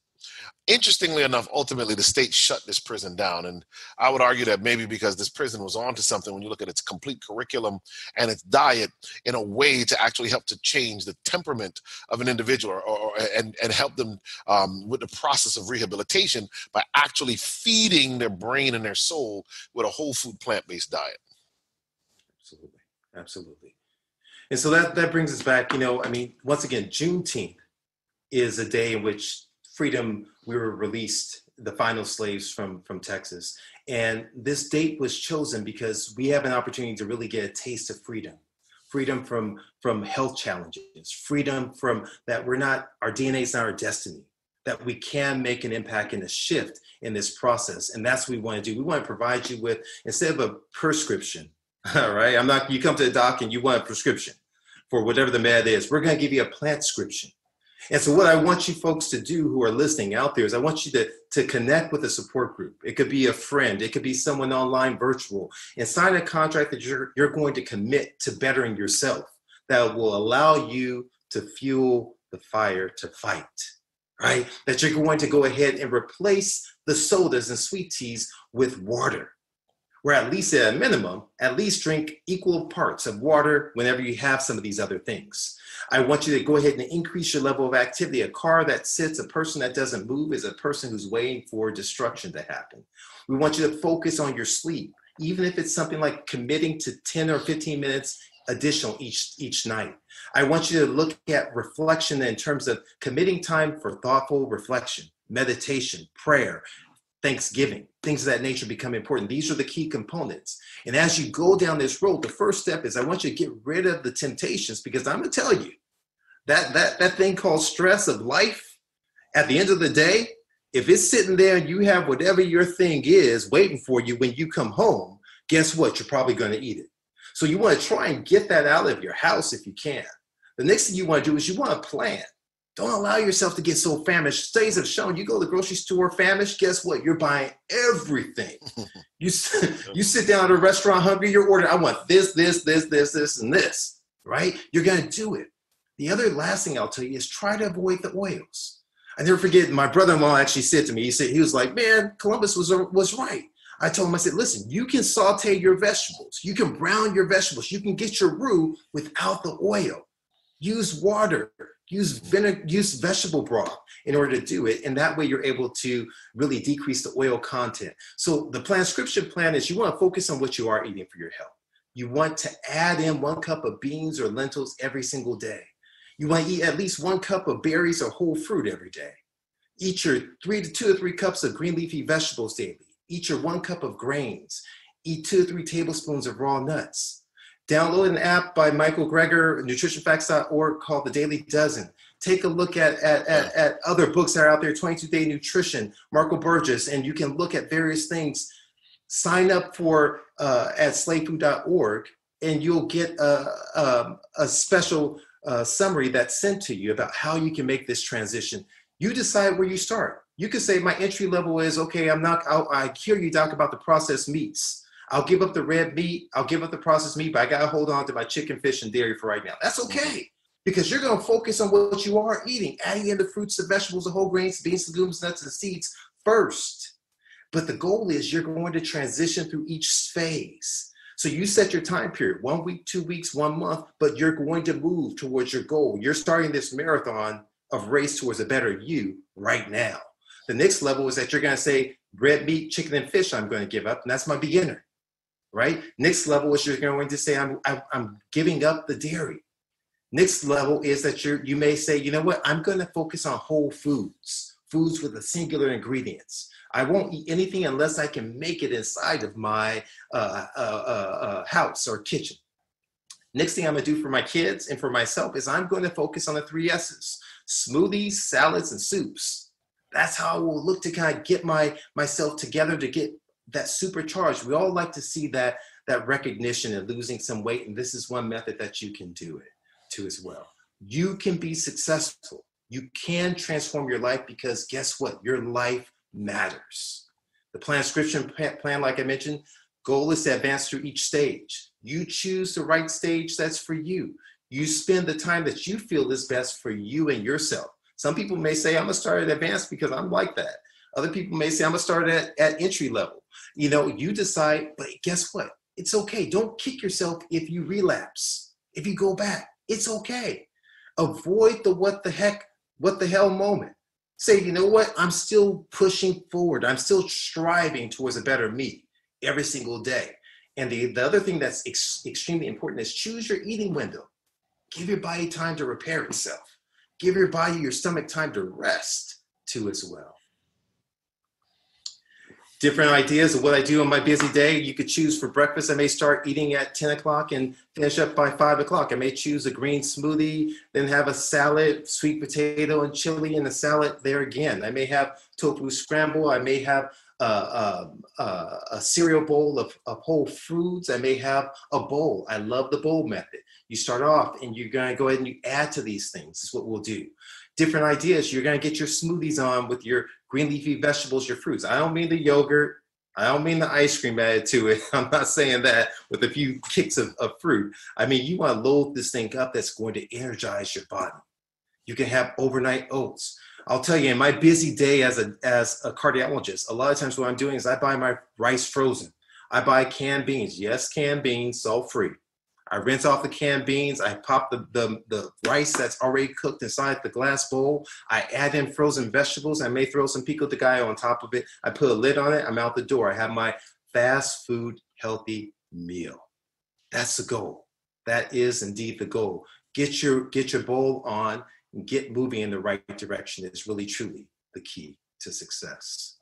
interestingly enough, ultimately the state shut this prison down. And I would argue that maybe because this prison was onto something when you look at its complete curriculum and its diet in a way to actually help to change the temperament of an individual or, or and, and help them um, with the process of rehabilitation by actually feeding their brain and their soul with a whole food plant-based diet. Absolutely. Absolutely. And so that, that brings us back, you know, I mean, once again, Juneteenth is a day in which freedom, we were released, the final slaves from, from Texas. And this date was chosen because we have an opportunity to really get a taste of freedom. Freedom from from health challenges. Freedom from that we're not our dna is not our destiny. That we can make an impact and a shift in this process. And that's what we want to do. We want to provide you with instead of a prescription all right? I'm not you come to the doc and you want a prescription for whatever the med is. We're going to give you a plant prescription and so, what I want you folks to do who are listening out there is I want you to, to connect with a support group. It could be a friend, it could be someone online virtual, and sign a contract that you're, you're going to commit to bettering yourself that will allow you to fuel the fire to fight, right? That you're going to go ahead and replace the sodas and sweet teas with water where at least at a minimum, at least drink equal parts of water whenever you have some of these other things. I want you to go ahead and increase your level of activity. A car that sits, a person that doesn't move is a person who's waiting for destruction to happen. We want you to focus on your sleep, even if it's something like committing to 10 or 15 minutes additional each each night. I want you to look at reflection in terms of committing time for thoughtful reflection, meditation, prayer, Thanksgiving, things of that nature become important. These are the key components. And as you go down this road, the first step is I want you to get rid of the temptations because I'm gonna tell you that that that thing called stress of life, at the end of the day, if it's sitting there and you have whatever your thing is waiting for you when you come home, guess what? You're probably gonna eat it. So you want to try and get that out of your house if you can. The next thing you want to do is you want to plan. Don't allow yourself to get so famished. Studies have shown you go to the grocery store famished, guess what? You're buying everything. you, you sit down at a restaurant hungry, you're ordering, I want this, this, this, this, this, and this, right? You're going to do it. The other last thing I'll tell you is try to avoid the oils. I never forget, my brother-in-law actually said to me, he said, he was like, man, Columbus was, was right. I told him, I said, listen, you can saute your vegetables. You can brown your vegetables. You can get your roux without the oil. Use water use vinegar, use vegetable broth in order to do it. And that way you're able to really decrease the oil content. So the transcription plan is you want to focus on what you are eating for your health. You want to add in one cup of beans or lentils every single day. You want to eat at least one cup of berries or whole fruit every day. Eat your three to two or three cups of green leafy vegetables daily. Eat your one cup of grains. Eat two or three tablespoons of raw nuts. Download an app by Michael Greger, nutritionfacts.org called The Daily Dozen. Take a look at, at, at, at other books that are out there, 22 Day Nutrition, Marco Borges, and you can look at various things. Sign up for uh, at slavefood.org and you'll get a, a, a special uh, summary that's sent to you about how you can make this transition. You decide where you start. You could say my entry level is okay. I'm not. I'll, I hear you talk about the processed meats. I'll give up the red meat. I'll give up the processed meat, but I gotta hold on to my chicken, fish, and dairy for right now. That's mm-hmm. okay because you're gonna focus on what you are eating, adding in the fruits, the vegetables, the whole grains, beans, legumes, nuts, and seeds first. But the goal is you're going to transition through each phase. So you set your time period, one week, two weeks, one month, but you're going to move towards your goal. You're starting this marathon of race towards a better you right now. The next level is that you're going to say, red meat, chicken, and fish, I'm going to give up. And that's my beginner, right? Next level is you're going to say, I'm, I'm, giving up the dairy. Next level is that you you may say, you know what, I'm going to focus on whole foods, foods with a singular ingredients. I won't eat anything unless I can make it inside of my uh, uh, uh, uh house or kitchen. Next thing I'm gonna do for my kids and for myself is I'm going to focus on the three S's: smoothies, salads, and soups. That's how I will look to kind of get my myself together to get that supercharged. We all like to see that that recognition and losing some weight, and this is one method that you can do it to as well. You can be successful. You can transform your life because guess what? Your life matters. The transcription plan, like I mentioned, goal is to advance through each stage. You choose the right stage that's for you. You spend the time that you feel is best for you and yourself. Some people may say, I'm gonna start at advanced because I'm like that. Other people may say, I'm gonna start at, at entry level. You know, you decide, but guess what? It's okay. Don't kick yourself if you relapse, if you go back. It's okay. Avoid the what the heck, what the hell moment say, you know what? I'm still pushing forward. I'm still striving towards a better me every single day. And the, the other thing that's ex- extremely important is choose your eating window. Give your body time to repair itself. Give your body, your stomach time to rest too as well different ideas of what I do on my busy day. You could choose for breakfast. I may start eating at 10 o'clock and finish up by five o'clock. I may choose a green smoothie, then have a salad, sweet potato and chili in the salad there again. I may have tofu scramble. I may have a, a, a cereal bowl of, of whole foods. I may have a bowl. I love the bowl method. You start off and you're going to go ahead and you add to these things. Is what we'll do different ideas. You're going to get your smoothies on with your green leafy vegetables, your fruits. I don't mean the yogurt. I don't mean the ice cream added to it. I'm not saying that with a few kicks of, of fruit. I mean, you want to load this thing up that's going to energize your body. You can have overnight oats. I'll tell you, in my busy day as a as a cardiologist, a lot of times what I'm doing is I buy my rice frozen. I buy canned beans. Yes, canned beans, salt free. I rinse off the canned beans. I pop the, the, the rice that's already cooked inside the glass bowl. I add in frozen vegetables. I may throw some pico de gallo on top of it. I put a lid on it. I'm out the door. I have my fast food healthy meal. That's the goal. That is indeed the goal. Get your get your bowl on and get moving in the right direction is really truly the key to success.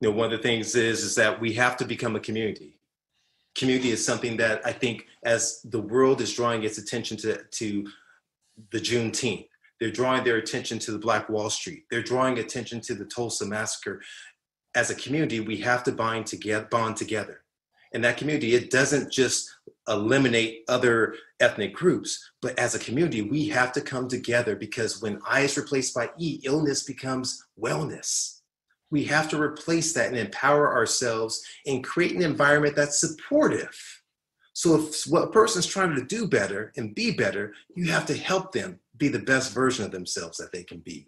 You know, one of the things is is that we have to become a community. Community is something that I think, as the world is drawing its attention to to the Juneteenth, they're drawing their attention to the Black Wall Street. They're drawing attention to the Tulsa massacre. As a community, we have to bind together, bond together. In that community, it doesn't just eliminate other ethnic groups, but as a community, we have to come together because when I is replaced by E, illness becomes wellness we have to replace that and empower ourselves and create an environment that's supportive. So if what a person's trying to do better and be better, you have to help them be the best version of themselves that they can be.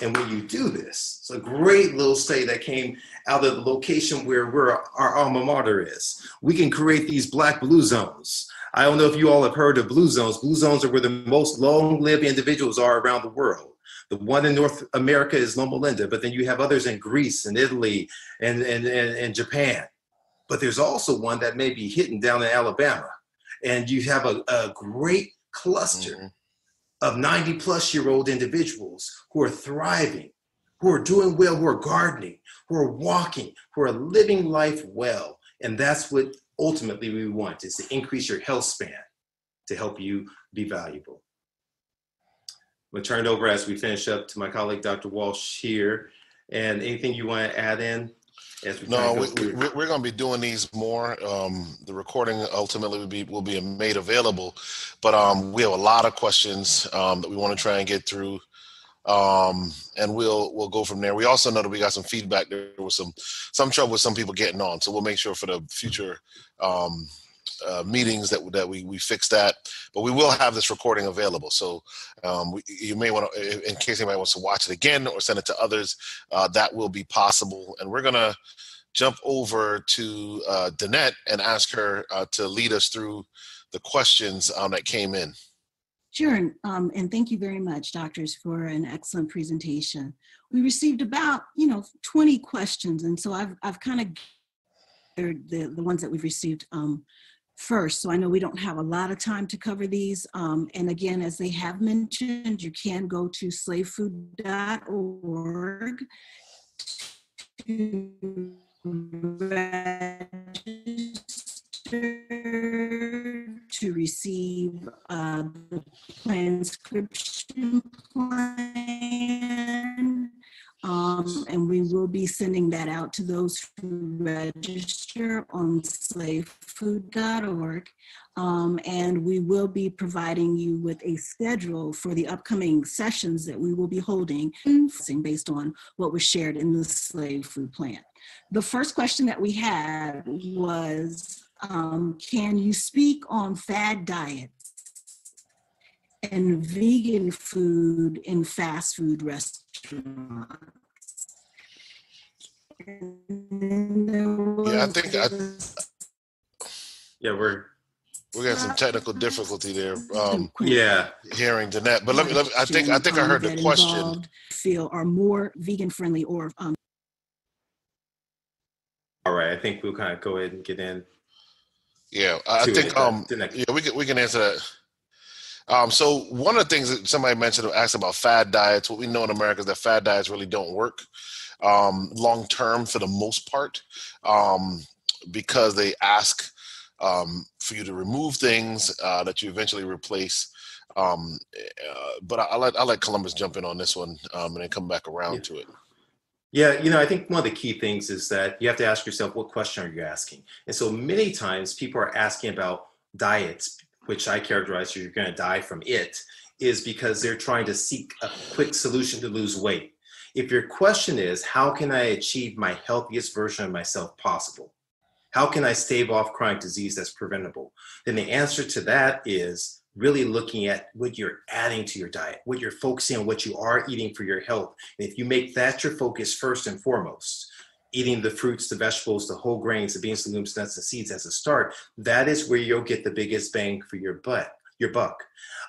And when you do this, it's a great little study that came out of the location where, where our alma mater is. We can create these black blue zones. I don't know if you all have heard of blue zones. Blue zones are where the most long-lived individuals are around the world. The one in North America is Loma Linda, but then you have others in Greece and Italy and, and, and, and Japan. But there's also one that may be hidden down in Alabama. And you have a, a great cluster mm-hmm. of 90 plus year old individuals who are thriving, who are doing well, who are gardening, who are walking, who are living life well. And that's what ultimately we want is to increase your health span to help you be valuable. I'm gonna turn it over as we finish up to my colleague, Dr. Walsh here. And anything you want to add in? As we No, we, through? we, we're going to be doing these more. Um, the recording ultimately will be will be made available, but um, we have a lot of questions um, that we want to try and get through, um, and we'll we'll go from there. We also know that we got some feedback. There was some some trouble with some people getting on, so we'll make sure for the future um, uh, meetings that that we we fix that. But we will have this recording available, so um, we, you may want to, in case anybody wants to watch it again or send it to others, uh, that will be possible. And we're gonna jump over to uh, Danette and ask her uh, to lead us through the questions um, that came in. Sure, and, um, and thank you very much, doctors, for an excellent presentation. We received about, you know, 20 questions, and so I've, I've kind of the, the ones that we've received um, first. So I know we don't have a lot of time to cover these. Um, and again, as they have mentioned, you can go to slavefood.org to register to receive uh, the transcription plan. Um, and we will be sending that out to those who register on slavefood.org. Um, and we will be providing you with a schedule for the upcoming sessions that we will be holding based on what was shared in the slave food plan. The first question that we had was, um, can you speak on fad diets and vegan food in fast food restaurants? Yeah, I think I- Yeah, we're, We got some technical difficulty there um, yeah, hearing Danette, but let me, let me. I think I think I heard the that question. involved Feel are more vegan friendly or um, all right. I think we'll kind of go ahead and get in. Yeah, I I to think it, um the next- yeah we can we can answer that. Um, so one of the things that somebody mentioned asked about fad diets. What we know in America is that fad diets really don't work um, long term for the most part um, because they ask um, for you to remove things uh, that you eventually replace. Um, uh, but I, I'll let I'll let Columbus jump in on this one um, and then come back around Yeah. to it. Yeah, you know, I think one of the key things is that you have to ask yourself, what question are you asking? And so many times people are asking about diets, which I characterize you're going to die from it, is because they're trying to seek a quick solution to lose weight. If your question is, how can I achieve my healthiest version of myself possible? How can I stave off chronic disease that's preventable? Then the answer to that is really looking at what you're adding to your diet, what you're focusing on, what you are eating for your health. And if you make that your focus first and foremost, eating the fruits, the vegetables, the whole grains, the beans, the legumes, nuts, and seeds as a start, that is where you'll get the biggest bang for your butt, your buck.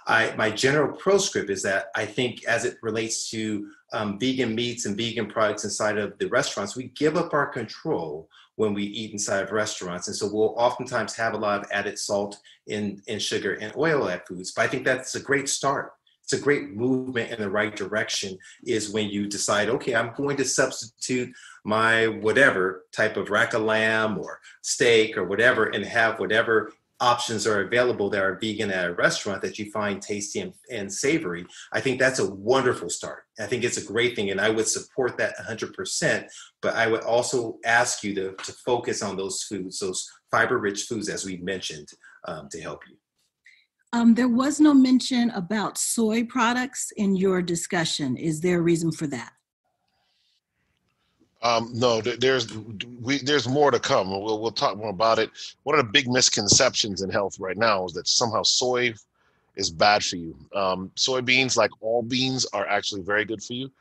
I, my general proscript is that I think as it relates to um, vegan meats and vegan products inside of the restaurants, we give up our control when we eat inside of restaurants. And so we'll oftentimes have a lot of added salt and, and sugar and oil at foods. But I think that's a great start. It's a great movement in the right direction is when you decide, okay, I'm going to substitute my whatever type of rack of lamb or steak or whatever and have whatever options are available that are vegan at a restaurant that you find tasty and, and savory. I think that's a wonderful start. I think it's a great thing and I would support that 100%. But I would also ask you to, to focus on those foods, those fiber rich foods, as we mentioned, um, to help you. Um, there was no mention about soy products in your discussion. Is there a reason for that? Um, no, there's we there's more to come. We'll we'll talk more about it. One of the big misconceptions in health right now is that somehow soy is bad for you. Um, soybeans, like all beans, are actually very good for you.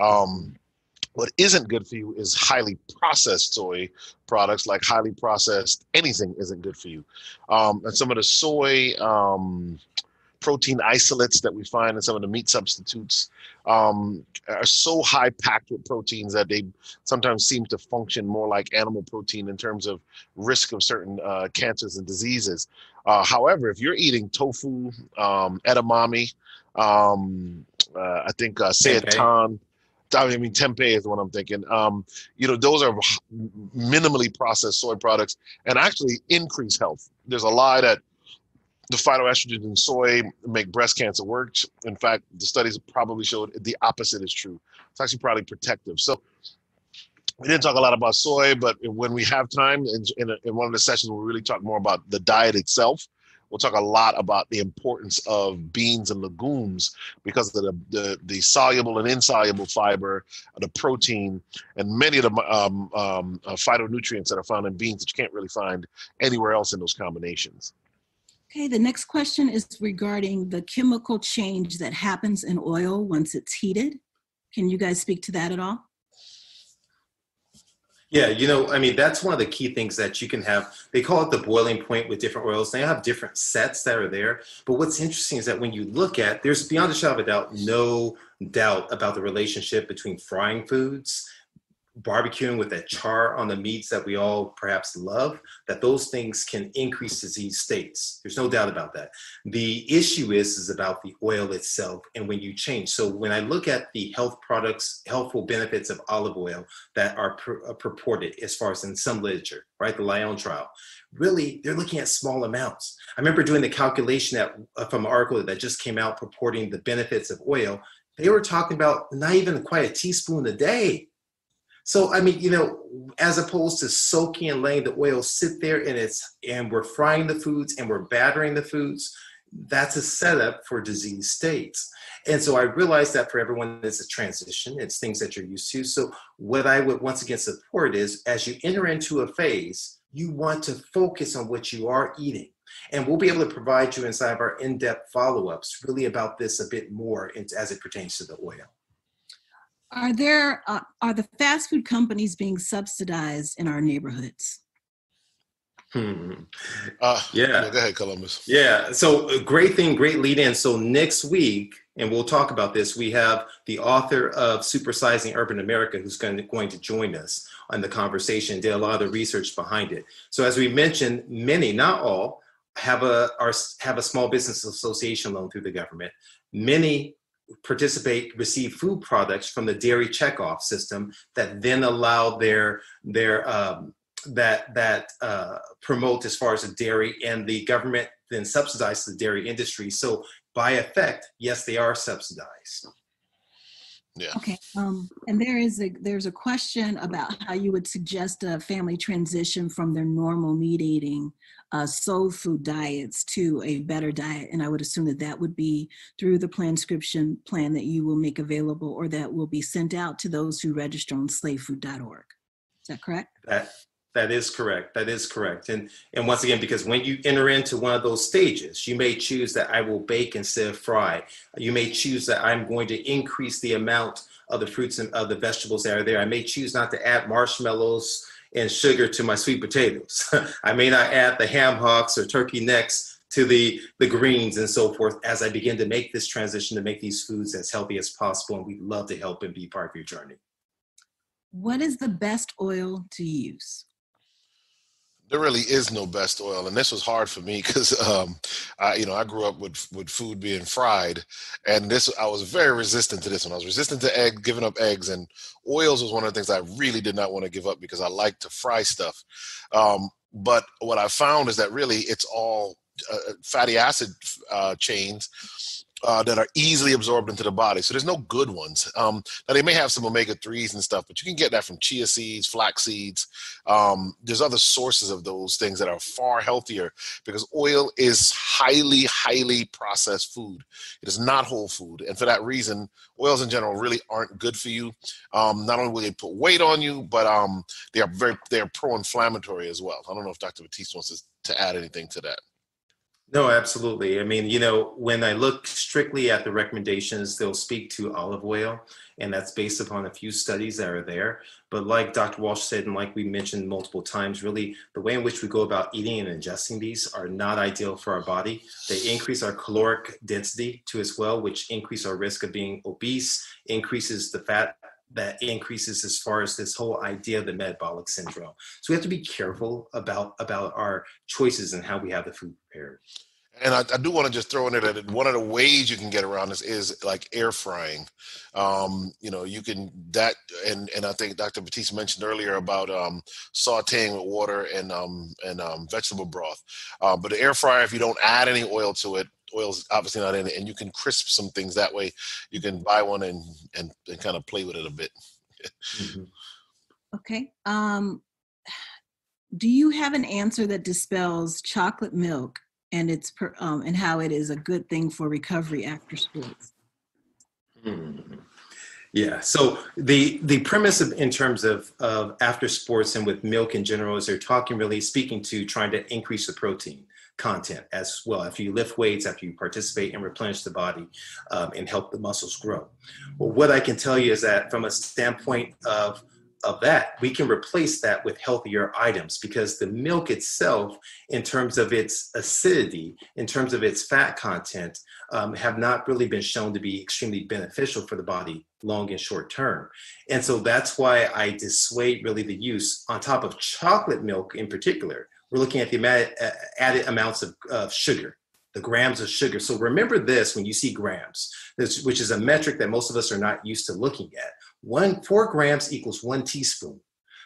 Um, what isn't good for you is highly processed soy products, like highly processed anything isn't good for you. Um, and some of the soy um, protein isolates that we find in some of the meat substitutes um, are so high packed with proteins that they sometimes seem to function more like animal protein in terms of risk of certain uh, cancers and diseases. Uh, however, if you're eating tofu, um, edamame, um, uh, I think uh, seitan, I mean tempeh is what I'm thinking. Um, you know, those are minimally processed soy products and actually increase health. There's a lie that the phytoestrogens in soy make breast cancer worse. In fact, the studies probably showed the opposite is true. It's actually probably protective. So we didn't talk a lot about soy, but when we have time in, in, a, in one of the sessions, we'll really talk more about the diet itself. We'll talk a lot about the importance of beans and legumes because of the, the, the soluble and insoluble fiber, the protein, and many of the um, um, uh, phytonutrients that are found in beans that you can't really find anywhere else in those combinations. Okay, the next question is regarding the chemical change that happens in oil once it's heated. Can you guys speak to that at all? Yeah, you know, I mean, that's one of the key things that you can have. They call it the boiling point with different oils. They have different sets that are there. But what's interesting is that when you look at, there's beyond a shadow of a doubt, no doubt about the relationship between frying foods barbecuing with that char on the meats that we all perhaps love, that those things can increase disease states. There's no doubt about that. The issue is, is about the oil itself and when you change. So when I look at the health products, healthful benefits of olive oil that are pur- uh, purported as far as in some literature, right, the Lyon trial, really they're looking at small amounts. I remember doing the calculation that, uh, from an article that just came out purporting the benefits of oil. They were talking about not even quite a teaspoon a day so I mean, you know, as opposed to soaking and letting the oil sit there and it's and we're frying the foods and we're battering the foods, that's a setup for disease states. And so I realized that for everyone it's a transition, it's things that you're used to. So what I would once again support is as you enter into a phase, you want to focus on what you are eating. And we'll be able to provide you inside of our in-depth follow-ups really about this a bit more as it pertains to the oil. Are there uh, are the fast food companies being subsidized in our neighborhoods? Hmm. Uh, yeah. yeah. Go ahead, Columbus. Yeah. So great thing, great lead in. So next week, and we'll talk about this. We have the author of Supersizing Urban America, who's going to, going to join us on the conversation. Did a lot of the research behind it. So as we mentioned, many, not all, have a are, have a small business association loan through the government. Many participate receive food products from the dairy checkoff system that then allow their their um, that that uh, promote as far as the dairy and the government then subsidizes the dairy industry. So by effect yes they are subsidized yeah. Okay. Um, and there is a there's a question about how you would suggest a family transition from their normal meat eating uh, soul food diets to a better diet. And I would assume that that would be through the planscription plan that you will make available or that will be sent out to those who register on slavefood.org. Is that correct? That that is correct. That is correct. And and once again, because when you enter into one of those stages, you may choose that I will bake instead of fry. You may choose that I'm going to increase the amount of the fruits and of the vegetables that are there. I may choose not to add marshmallows and sugar to my sweet potatoes. I may not add the ham hocks or turkey necks to the, the greens and so forth as I begin to make this transition to make these foods as healthy as possible. And we'd love to help and be part of your journey. What is the best oil to use? There really is no best oil, and this was hard for me because, um, I, you know, I grew up with with food being fried, and this I was very resistant to this one. I was resistant to egg, giving up eggs, and oils was one of the things I really did not want to give up because I like to fry stuff. Um, but what I found is that really it's all uh, fatty acid uh, chains uh, that are easily absorbed into the body. So there's no good ones. Um, now they may have some omega threes and stuff, but you can get that from chia seeds, flax seeds. Um, there's other sources of those things that are far healthier because oil is highly, highly processed food. It is not whole food, and for that reason, oils in general really aren't good for you. Um, not only will they put weight on you, but um, they are very they are pro-inflammatory as well. I don't know if Dr. Batiste wants to, to add anything to that. No, absolutely. I mean, you know, when I look strictly at the recommendations, they'll speak to olive oil, and that's based upon a few studies that are there. But like Dr. Walsh said, and like we mentioned multiple times, really the way in which we go about eating and ingesting these are not ideal for our body. They increase our caloric density too as well, which increase our risk of being obese, increases the fat that increases as far as this whole idea of the metabolic syndrome. So we have to be careful about about our choices and how we have the food prepared. And I, I do want to just throw in there that one of the ways you can get around this is like air frying. Um, you know, you can that and and I think Dr. Batiste mentioned earlier about um, sautéing with water and um, and um, vegetable broth. Uh, but the air fryer, if you don't add any oil to it, oil's obviously not in it, and you can crisp some things that way. You can buy one and and, and kind of play with it a bit. Mm-hmm. Okay. Um, do you have an answer that dispels chocolate milk and its per, um, and how it is a good thing for recovery after sports? Mhm. Yeah. So the the premise of in terms of of after sports and with milk in general is they're talking really speaking to trying to increase the protein content as well after you lift weights after you participate and replenish the body um, and help the muscles grow. Well what i can tell you is that from a standpoint of of that we can replace that with healthier items because the milk itself in terms of its acidity in terms of its fat content um, have not really been shown to be extremely beneficial for the body long and short term. And so that's why i dissuade really the use on top of chocolate milk in particular we're looking at the uh, added amounts of, of sugar, the grams of sugar. So remember this when you see grams, which is a metric that most of us are not used to looking at. One, four grams equals one teaspoon.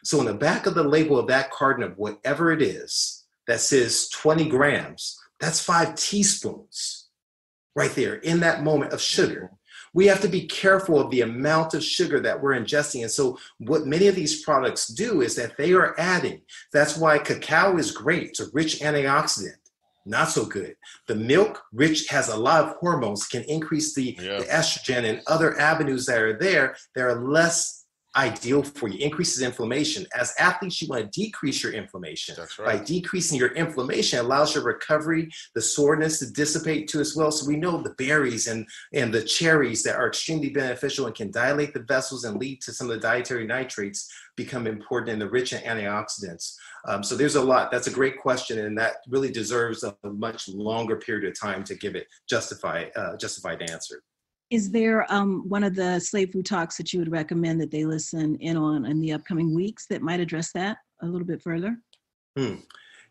So in the back of the label of that carton of whatever it is that says 20 grams, that's five teaspoons right there in that moment of sugar we have to be careful of the amount of sugar that we're ingesting. And so, what many of these products do is that they are adding. That's why cacao is great. It's a rich antioxidant. Not so good. The milk, rich, has a lot of hormones, can increase the, Yeah. the estrogen and other avenues that are there. That are less ideal for you. Increases inflammation. As athletes, you want to decrease your inflammation That's by decreasing your inflammation allows your recovery the soreness to dissipate too as well so we know the berries and and the cherries that are extremely beneficial and can dilate the vessels and lead to some of the dietary nitrates become important and the rich in antioxidants um, so there's a lot that's a great question and that really deserves a, much longer period of time to give it justify uh, justified answer Is there um, one of the slave food talks that you would recommend that they listen in on in the upcoming weeks that might address that a little bit further?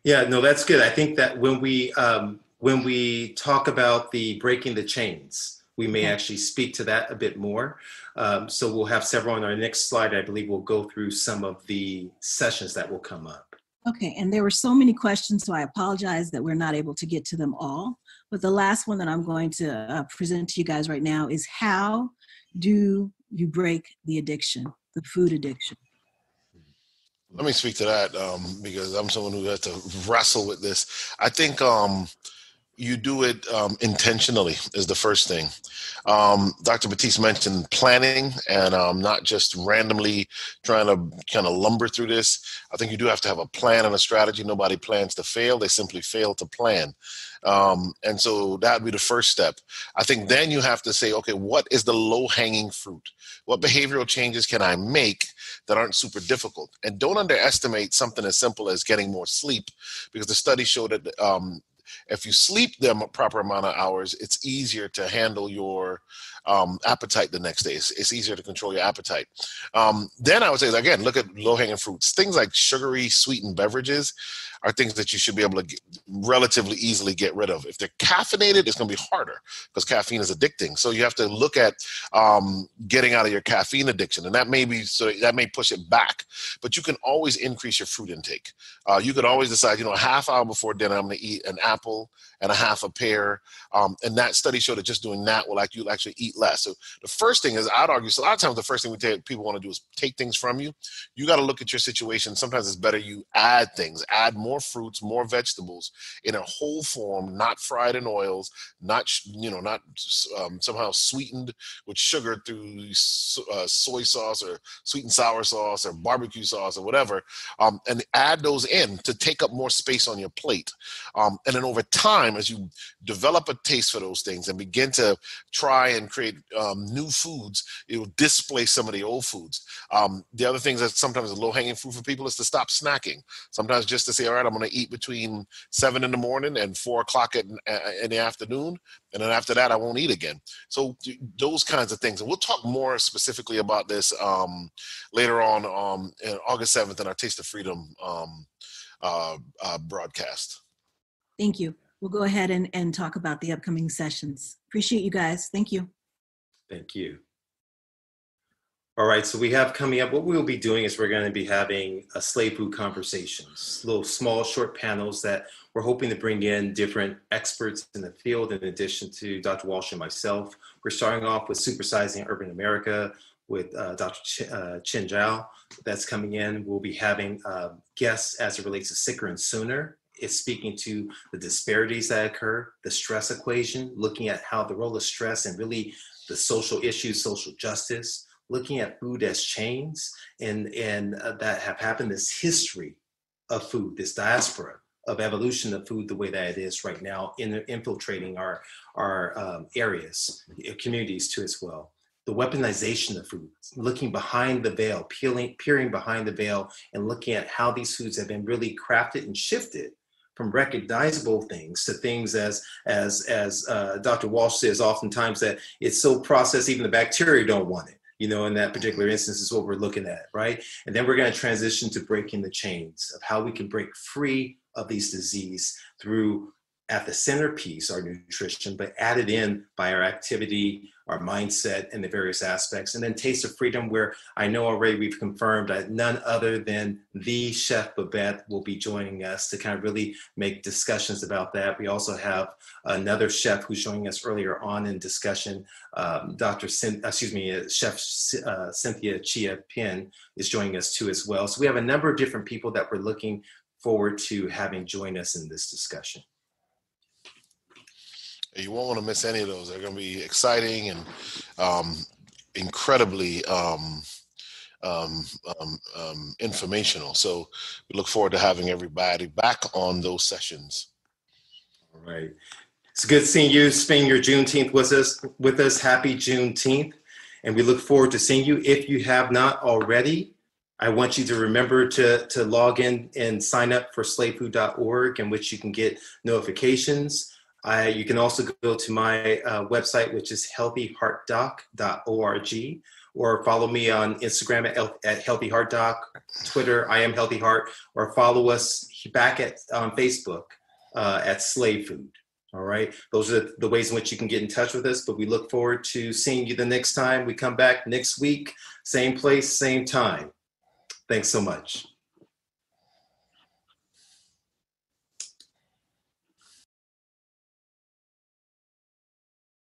Yeah, no, that's good. I think that when we um, when we talk about the breaking the chains, we may actually speak to that a bit more. Um, so we'll have several on our next slide. I believe we'll go through some of the sessions that will come up. Okay, and there were so many questions, so I apologize that we're not able to get to them all. But the last one that I'm going to uh, present to you guys right now is how do you break the addiction, the food addiction? Let me speak to that um, because I'm someone who has to wrestle with this. I think um, you do it um, intentionally is the first thing. Um, Dr. Batiste mentioned planning and um, not just randomly trying to kind of lumber through this. I think you do have to have a plan and a strategy. Nobody plans to fail; they simply fail to plan. Um, and so that would be the first step. I think then you have to say, okay, what is the low hanging fruit? What behavioral changes can I make that aren't super difficult? And don't underestimate something as simple as getting more sleep, because the study showed that um, if you sleep the proper amount of hours, it's easier to handle your um, appetite the next day. It's, it's easier to control your appetite. Um, then I would say, again, look at low hanging fruits. Things like sugary, sweetened beverages are things that you should be able to get, relatively easily get rid of. If they're caffeinated, it's going to be harder because caffeine is addicting. So you have to look at um, getting out of your caffeine addiction, and that may be so that may push it back. But you can always increase your fruit intake. Uh, you could always decide, you know, a half hour before dinner, I'm going to eat an apple and a half a pear. Um, and that study showed that just doing that will you'll actually eat less. So the first thing is, I'd argue, so a lot of times the first thing we take, people want to do is take things from you. You got to look at your situation. Sometimes it's better you add things, add more fruits, more vegetables in a whole form, not fried in oils, not you know, not um, somehow sweetened with sugar through uh, soy sauce or sweet and sour sauce or barbecue sauce or whatever, um, and add those in to take up more space on your plate. Um, and then over time, as you develop a taste for those things and begin to try and create um, new foods, it will displace some of the old foods. Um, the other things that sometimes low hanging fruit for people is to stop snacking. Sometimes just to say, all right, I'm going to eat between seven in the morning and four o'clock in, uh, in the afternoon, and then after that, I won't eat again. So those kinds of things, and we'll talk more specifically about this um, later on um, August 7th in our Taste of Freedom um, uh, uh, broadcast. Thank you. We'll go ahead and, and talk about the upcoming sessions. Appreciate you guys. Thank you. Thank you. All right, so we have coming up, what we'll be doing is we're going to be having a slave food conversations, little small short panels that we're hoping to bring in different experts in the field in addition to Dr. Walsh and myself. We're starting off with Supersizing Urban America with uh, Dr. Ch- uh, Chin Jou that's coming in. We'll be having uh, guests as it relates to sicker and sooner. It's speaking to the disparities that occur, the stress equation, looking at how the role of stress and really the social issues, social justice, looking at food as chains and, and uh, that have happened, this history of food, this diaspora of evolution of food the way that it is right now, in, infiltrating our, our um, areas, communities too as well. The weaponization of food, looking behind the veil, peeling, peering behind the veil, and looking at how these foods have been really crafted and shifted from recognizable things to things as as as uh, Dr. Walsh says oftentimes that it's so processed even the bacteria don't want it. You know, in that particular instance is what we're looking at, right? And then we're going to transition to breaking the chains of how we can break free of these disease through at the centerpiece our nutrition, but added in by our activity, our mindset, and the various aspects. And then Taste of Freedom, where I know already we've confirmed that none other than the Chef Babette will be joining us to kind of really make discussions about that. We also have another chef who's joining us earlier on in discussion. Um, Dr. Cyn- excuse me, uh, Chef uh, Cynthia Chia Pin is joining us too as well. So we have a number of different people that we're looking forward to having join us in this discussion. You won't want to miss any of those. They're going to be exciting and um, incredibly um, um, um, um, informational. So we look forward to having everybody back on those sessions. All right. It's good seeing you spending your Juneteenth with us. With us, happy Juneteenth, and we look forward to seeing you. If you have not already, I want you to remember to to log in and sign up for slavefood.org, in which you can get notifications I, you can also go to my uh, website, which is healthyheartdoc.org, or follow me on Instagram at, at healthyheartdoc, Twitter, I am Healthy Heart, or follow us back at on Facebook uh, at Slave Food. All right, those are the ways in which you can get in touch with us. But we look forward to seeing you the next time we come back next week, same place, same time. Thanks so much.